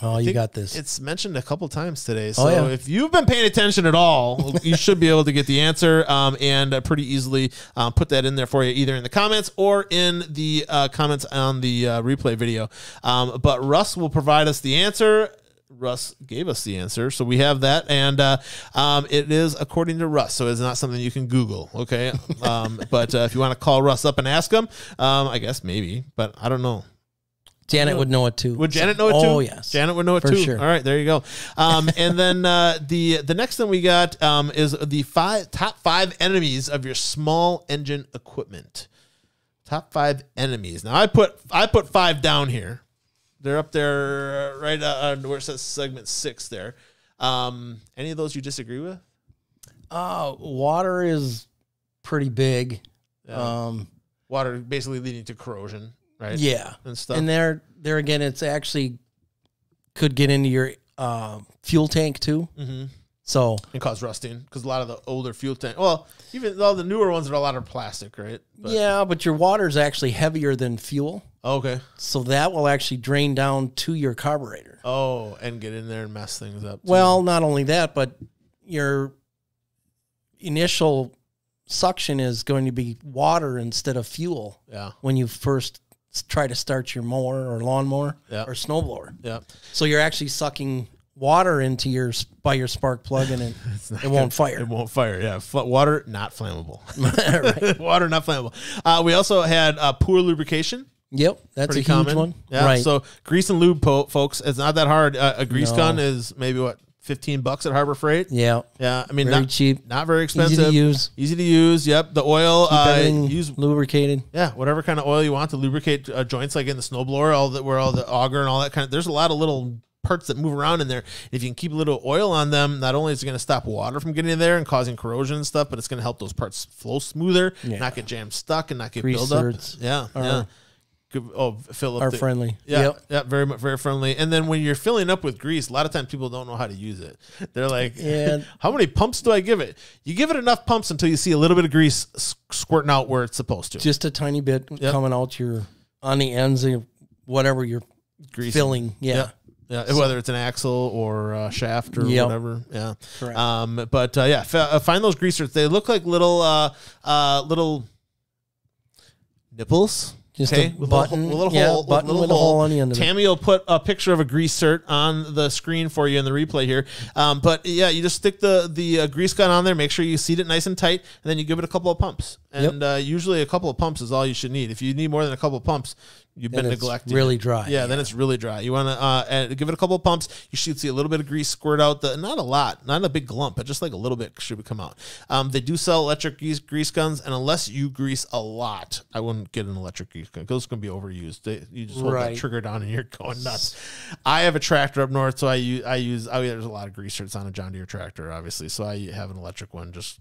Oh, you got this. It's mentioned a couple times today. So Oh, yeah. if you've been paying attention at all, you should be able to get the answer um, and uh, pretty easily um, put that in there for you, either in the comments or in the uh, comments on the uh, replay video. Um, but Russ will provide us the answer. Russ gave us the answer, so we have that, and uh, um, it is according to Russ, so it's not something you can Google, okay? Um, but uh, if you want to call Russ up and ask him, um, I guess maybe, but I don't know. Janet would know it too. Would Janet know it too? Oh yes. Janet would know it For too. sure. All right, there you go. Um, and then uh, the the next thing we got um, is the five top five enemies of your small engine equipment. Top five enemies. Now I put I put five down here. They're up there uh, right uh, where it says segment six there. Um, any of those you disagree with? Uh, water is pretty big. Um, Water basically leading to corrosion, right? yeah, and stuff. and there, there again, it's actually could get into your uh, fuel tank too. Mhm. So and cause rusting because a lot of the older fuel tank, well, even all the newer ones are a lot of plastic, right? But- yeah, but your water is actually heavier than fuel, Oh, okay. so that will actually drain down to your carburetor. Oh, and get in there and mess things up. too. Well, not only that, but your initial suction is going to be water instead of fuel yeah, when you first try to start your mower or lawnmower Yeah. or snowblower. yeah. So you're actually sucking water into your by your spark plug and it, it won't fire. It won't fire. Yeah, F- water not flammable. water not flammable. Uh, we also had uh, poor lubrication. Yep, that's Pretty a huge common. one. Yeah. right. So grease and lube, po- folks, it's not that hard. Uh, a grease No. gun is maybe what fifteen bucks at Harbor Freight. yeah, Yeah, I mean very not cheap, not very expensive. easy to use, Easy to use. Yep. The oil. Uh, use lubricated. Yeah, whatever kind of oil you want to lubricate uh, joints, like in the snowblower, all that where all the auger and all that kind of. There's a lot of little parts that move around in there. If you can keep a little oil on them, not only is it going to stop water from getting in there and causing corrosion and stuff, but it's going to help those parts flow smoother, Yeah. not get jammed stuck, and not get Grease buildup. Yeah, yeah. Oh, fill up. Are the- friendly. Yeah, Yep. yeah, very mu- very friendly. And then when you're filling up with grease, a lot of times people don't know how to use it. They're like, Yeah. how many pumps do I give it? You give it enough pumps until you see a little bit of grease squirting out where it's supposed to. Just a tiny bit coming out your on the ends of whatever you're Grease. filling. Yeah. Yep. Yeah, whether it's an axle or uh, shaft or Yep. whatever. Yeah. Correct. Um, but uh, yeah, uh, find those greasers. They look like little, uh, uh, little nipples. Just okay, a with button, a little, little yeah, hole, button little with a hole on the end of it. Tammy will put a picture of a grease zerk on the screen for you in the replay here. Um, but yeah, you just stick the the uh, grease gun on there. Make sure you seat it nice and tight, and then you give it a couple of pumps. And uh, usually, a couple of pumps is all you should need. If you need more than a couple of pumps, you've been neglecting. really dry, Yeah, then it's really dry. You want to uh, give it a couple of pumps. You should see a little bit of grease squirt out. The not a lot, not a big glump, but just like a little bit should come out. Um, they do sell electric grease, grease guns, and unless you grease a lot, I wouldn't get an electric grease gun because it's going to be overused. They, you just hold that trigger down and you're going nuts. I have a tractor up north, so I use I use. I there's a lot of grease zerks on a John Deere tractor, obviously. So I have an electric one just.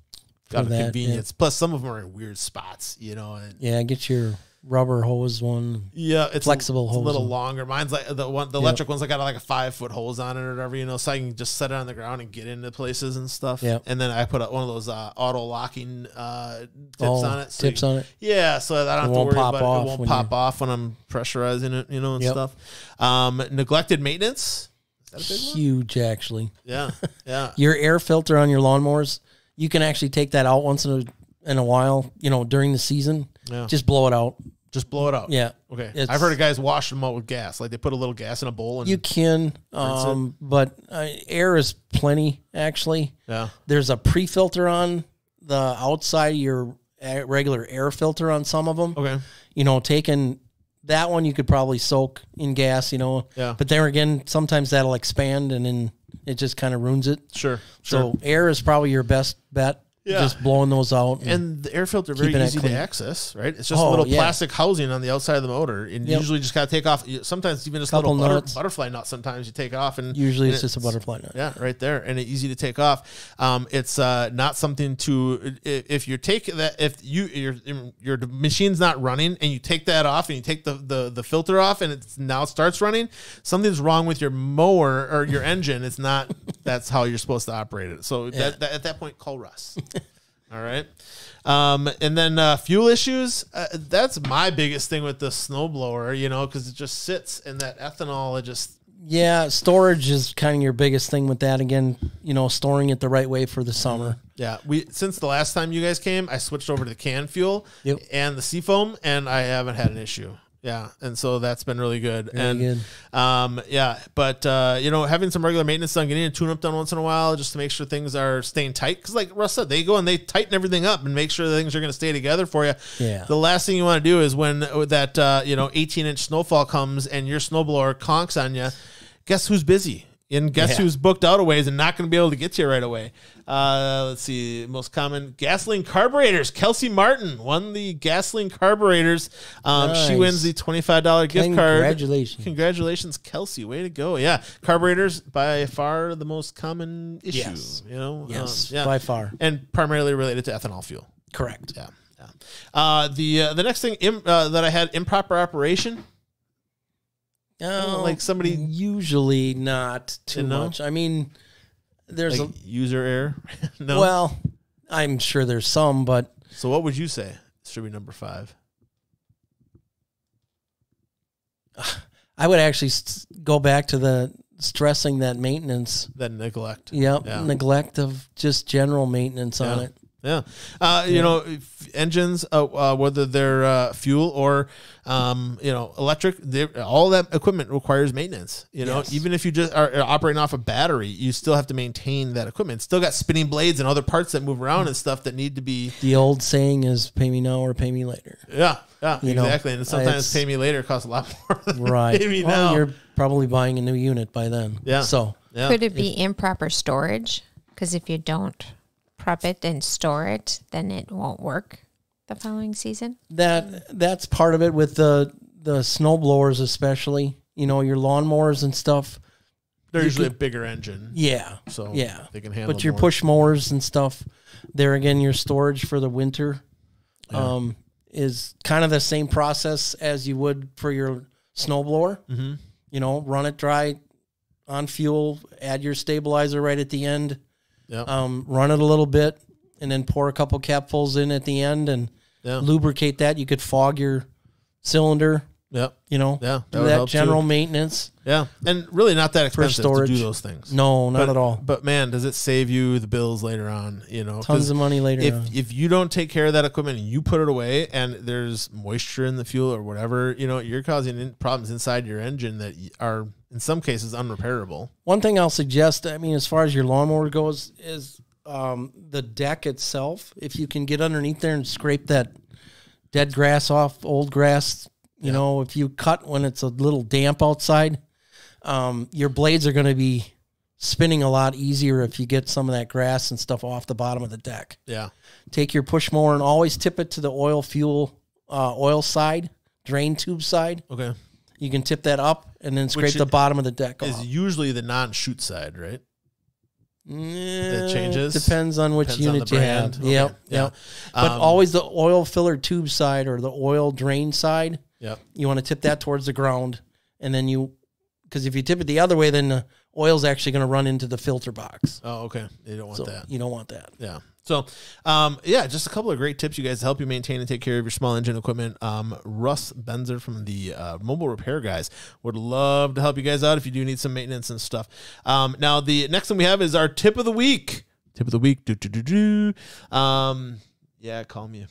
Out of that, yeah. convenience. Plus, some of them are in weird spots, you know. And Yeah, get your rubber hose one. yeah, it's Flexible a, it's a little and- longer. Mine's like the one, the electric one's like got like a five foot hose on it or whatever, you know, so I can just set it on the ground and get into places and stuff. Yeah. And then I put one of those uh, auto locking uh, tips Oh, on it. so tips you- on it. Yeah, so I don't have to worry pop about it. off It won't pop off when I'm pressurizing it, you know, and Yep. stuff. Um, neglected maintenance. Is that a big one? Huge, actually. Yeah, yeah. Your air filter on your lawnmowers, you can actually take that out once in a in a while. You know, during the season, Yeah. just blow it out. Just blow it out. Yeah, Okay. It's- I've heard of guys wash them out with gas. Like they put a little gas in a bowl and you can, um, but uh, air is plenty. Actually, yeah. there's a pre-filter on the outside of your regular air filter on some of them. Okay. You know, taking that one you could probably soak in gas. You know, Yeah. But there again, sometimes that'll expand and then it just kind of ruins it. Sure. Sure. So air is probably your best bet. Yeah. Just blowing those out. And, and the air filter very Keeping it easy to clean. access, right? It's just a Oh, little yeah. plastic housing on the outside of the motor, and you Yep. usually just gotta take off. Sometimes even just a Couple little butter, nuts. butterfly nut. Sometimes you take it off, and usually and it's just a butterfly nut. Yeah, right there, and it's easy to take off. Um, it's uh, not something to i- if you take that if you your your machine's not running and you take that off and you take the the, the filter off and it's now starts running, something's wrong with your mower or your engine. It's not. That's how you're supposed to operate it. So that, that, at that point, call Russ. All right. Um, and then uh, fuel issues. Uh, that's my biggest thing with the snowblower, you know, because it just sits and that ethanol, it just Yeah, storage is kind of your biggest thing with that. Again, you know, storing it the right way for the summer. Yeah, we since the last time you guys came, I switched over to the can fuel Yep. and the seafoam, and I haven't had an issue. Yeah, and so that's been really good. Very and good. um, yeah, but uh, you know, having some regular maintenance done, getting a tune-up done once in a while, just to make sure things are staying tight. Because like Russ said, they go and they tighten everything up and make sure things are going to stay together for you. Yeah. The last thing you want to do is when that uh, you know 18-inch snowfall comes and your snowblower conks on you. Guess who's busy? And guess Yeah. who's booked out a ways and not going to be able to get to you right away. Uh, let's see, most common gasoline carburetors. Kelsey Martin won the gasoline carburetors. Um, She wins the twenty-five dollar gift card. Congratulations. Congratulations, Kelsey! Way to go! Yeah, carburetors by far the most common issue. Yes. You know, Yes, Um, yeah, by far. and primarily related to ethanol fuel. Correct. Yeah, yeah. Uh, the uh, the next thing im- uh, that I had improper operation. Oh, like somebody- usually not too You know? much. I mean, there's Like user error. no. well, I'm sure there's some, but so what would you say should be number five? I would actually s- go back to the stressing that maintenance. Then neglect. Yep, Yeah. neglect of just general maintenance on Yeah. it. Yeah, uh, you know, if engines, uh, uh, whether they're uh, fuel or um, you know electric, all that equipment requires maintenance. You know, Yes. even if you just are, are operating off a battery, you still have to maintain that equipment. It's still got spinning blades and other parts that move around and stuff that need to be. The old saying is "pay me now or pay me later." Yeah, yeah, You know, exactly. and sometimes pay me later costs a lot more. Than Right. Pay me well, now. you're probably buying a new unit by then. Yeah. So yeah. Could it be improper storage? Because if you don't prep it and store it, then it won't work the following season. that that's part of it with the the snow blowers, especially. You know, your lawnmowers and stuff. They're you usually could- a bigger engine, Yeah. so Yeah. they can handle. But your more. push mowers and stuff, there again, your storage for the winter um, is kind of the same process as you would for your snowblower. Mhm. You know, run it dry on fuel, add your stabilizer right at the end, Yeah, um, run it a little bit, and then pour a couple capfuls in at the end and yeah. lubricate that. You could fog your cylinder Yep. You know, Yeah, that do that help, too. general maintenance. Yeah, and really not that expensive to do those things. No, not but, at all. But man, does it save you the bills later on? You know, Tons of money later If on. if you don't take care of that equipment and you put it away, and there's moisture in the fuel or whatever, you know, you're causing problems inside your engine that are in some cases unrepairable. One thing I'll suggest, I mean, as far as your lawnmower goes, is um, the deck itself. If you can get underneath there and scrape that dead grass off, old grass, you know, if you cut when it's a little damp outside, um, your blades are going to be spinning a lot easier if you get some of that grass and stuff off the bottom of the deck. Yeah. Take your push mower and always tip it to the oil fuel, uh, oil side, drain tube side. Okay. You can tip that up and then scrape Which the bottom of the deck Is off. usually the non-shoot side, right? It changes? Depends on which Depends on unit the you brand. have. Okay, Yep. yeah. Yep. But Um, always the oil filler tube side or the oil drain side, Yep. you want to tip that towards the ground. And then you, because if you tip it the other way, then the oil's actually going to run into the filter box. Oh, okay. You don't want So that. you don't want that. Yeah. So, um, yeah, just a couple of great tips, you guys, to help you maintain and take care of your small engine equipment. Um, Russ Benser from the uh, Mobile Repair Guys would love to help you guys out if you do need some maintenance and stuff. Um, now, the next thing we have is our tip of the week. Tip of the week. Do, do, do, do. Um, yeah, call me.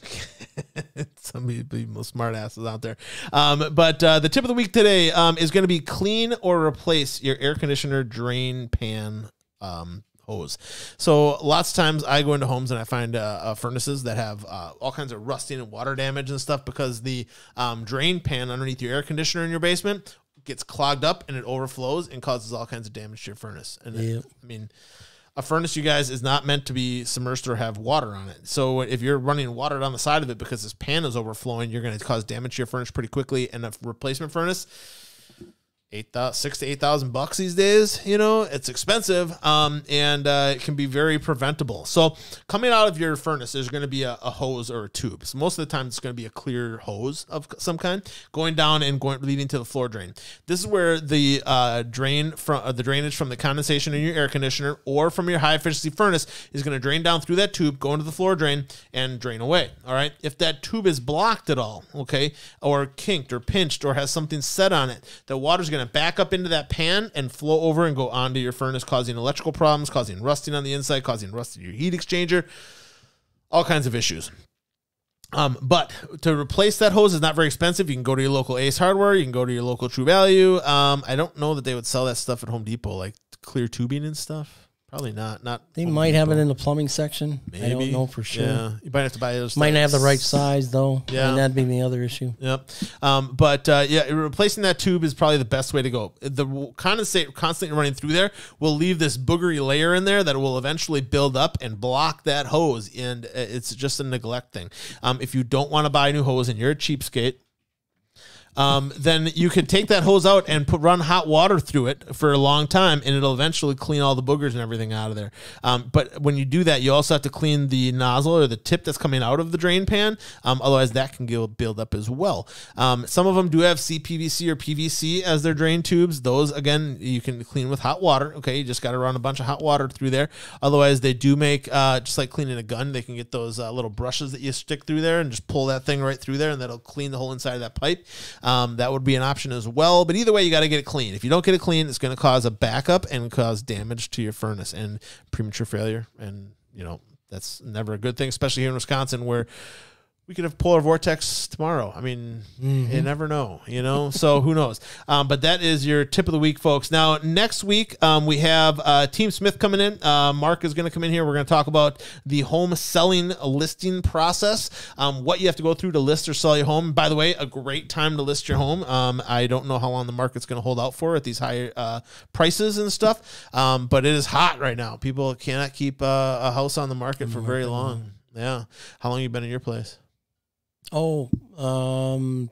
Some of the most smart asses out there. Um, but uh, the tip of the week today um, is going to be clean or replace your air conditioner drain pan um, hose. So lots of times I go into homes and I find uh, uh, furnaces that have uh, all kinds of rusting and water damage and stuff because the um, drain pan underneath your air conditioner in your basement gets clogged up and it overflows and causes all kinds of damage to your furnace. And it- Yep. I mean, a furnace, you guys, is not meant to be submerged or have water on it. So if you're running water down the side of it because this pan is overflowing, you're going to cause damage to your furnace pretty quickly. And a replacement furnace, eight thousand, six to eight thousand bucks these days. You know, it's expensive, um, and uh, it can be very preventable. So coming out of your furnace, there's going to be a, a hose or a tube. So most of the time, it's going to be a clear hose of some kind going down and going leading to the floor drain. This is where the uh, drain from uh, the drainage from the condensation in your air conditioner or from your high efficiency furnace is going to drain down through that tube, go into the floor drain, and drain away. All right. If that tube is blocked at all, okay, or kinked or pinched or has something set on it, the water's going to back up into that pan and flow over and go onto your furnace, causing electrical problems, causing rusting on the inside, causing rust in your heat exchanger, all kinds of issues. Um, but to replace that hose is not very expensive. You can go to your local Ace Hardware. You can go to your local True Value. Um, I don't know that they would sell that stuff at Home Depot, like clear tubing and stuff. Probably not. Not They might have it in the plumbing section. I don't know for sure. Yeah, you might have to buy those. Might not have the right size though. Yeah. And that'd be the other issue. Yep. Um, but uh, yeah, replacing that tube is probably the best way to go. The condensate constantly running through there will leave this boogery layer in there that will eventually build up and block that hose, and uh, it's just a neglect thing. Um, if you don't want to buy a new hose and you're a cheapskate, um, then you could take that hose out and put run hot water through it for a long time, and it'll eventually clean all the boogers and everything out of there. Um, but when you do that, you also have to clean the nozzle or the tip that's coming out of the drain pan. Um, otherwise, that can build up as well. Um, some of them do have CPVC or PVC as their drain tubes. Those again, you can clean with hot water. Okay, you just got to run a bunch of hot water through there. Otherwise, they do make uh, just like cleaning a gun. They can get those uh, little brushes that you stick through there and just pull that thing right through there, and that'll clean the whole inside of that pipe. Um, that would be an option as well. But either way, you got to get it clean. If you don't get it clean, it's going to cause a backup and cause damage to your furnace and premature failure. And you know that's never a good thing, especially here in Wisconsin where we could have polar vortex tomorrow. I mean, you never know, you know. So who knows? Um, but that is your tip of the week, folks. Now next week um, we have uh, Team Smith coming in. Uh, Mark is going to come in here. We're going to talk about the home selling listing process, um, what you have to go through to list or sell your home. By the way, a great time to list your home. Um, I don't know how long the market's going to hold out for at these high uh, prices and stuff, um, but it is hot right now. People cannot keep uh, a house on the market for very long. Yeah. How long you been in your place? Oh, um,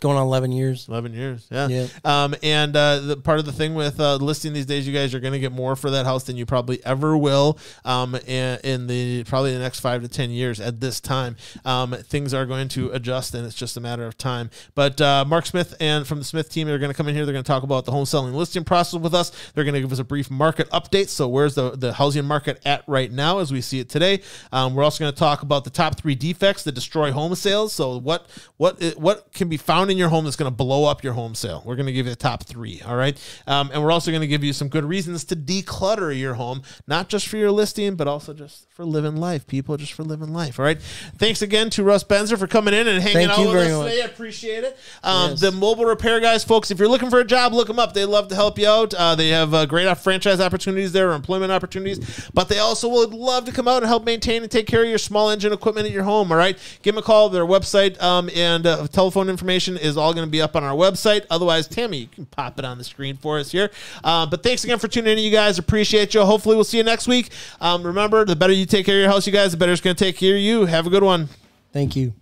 going on eleven years. 11 years. Yeah. Yeah. Um, and uh, the part of the thing with uh, listing these days, you guys are going to get more for that house than you probably ever will um, in, in the probably the next five to 10 years at this time. Um, things are going to adjust and it's just a matter of time. But uh, Mark Smith and from the Smith team are going to come in here. They're going to talk about the home selling listing process with us. They're going to give us a brief market update. So, where's the, the housing market at right now as we see it today? Um, we're also going to talk about the top three defects that destroy home sales. So, what what what can be found in your home that's going to blow up your home sale. We're going to give you the top three. All right. Um, and we're also going to give you some good reasons to declutter your home, not just for your listing, but also just for living life, people, just for living life. All right. Thanks again to Russ Benser for coming in and hanging Thank out with us much. today. I appreciate it. Um, Yes. The mobile repair guys, folks, if you're looking for a job, look them up. They love to help you out. Uh, they have uh, great franchise opportunities there, or employment opportunities, but they also would love to come out and help maintain and take care of your small engine equipment at your home. All right, give them a call. Their website um, and uh, telephone information is all going to be up on our website. Otherwise, Tammy, you can pop it on the screen for us here. Uh, but thanks again for tuning in, you guys. Appreciate you. Hopefully, we'll see you next week. Um, remember, the better you take care of your house, you guys, the better it's going to take care of you. Have a good one. Thank you.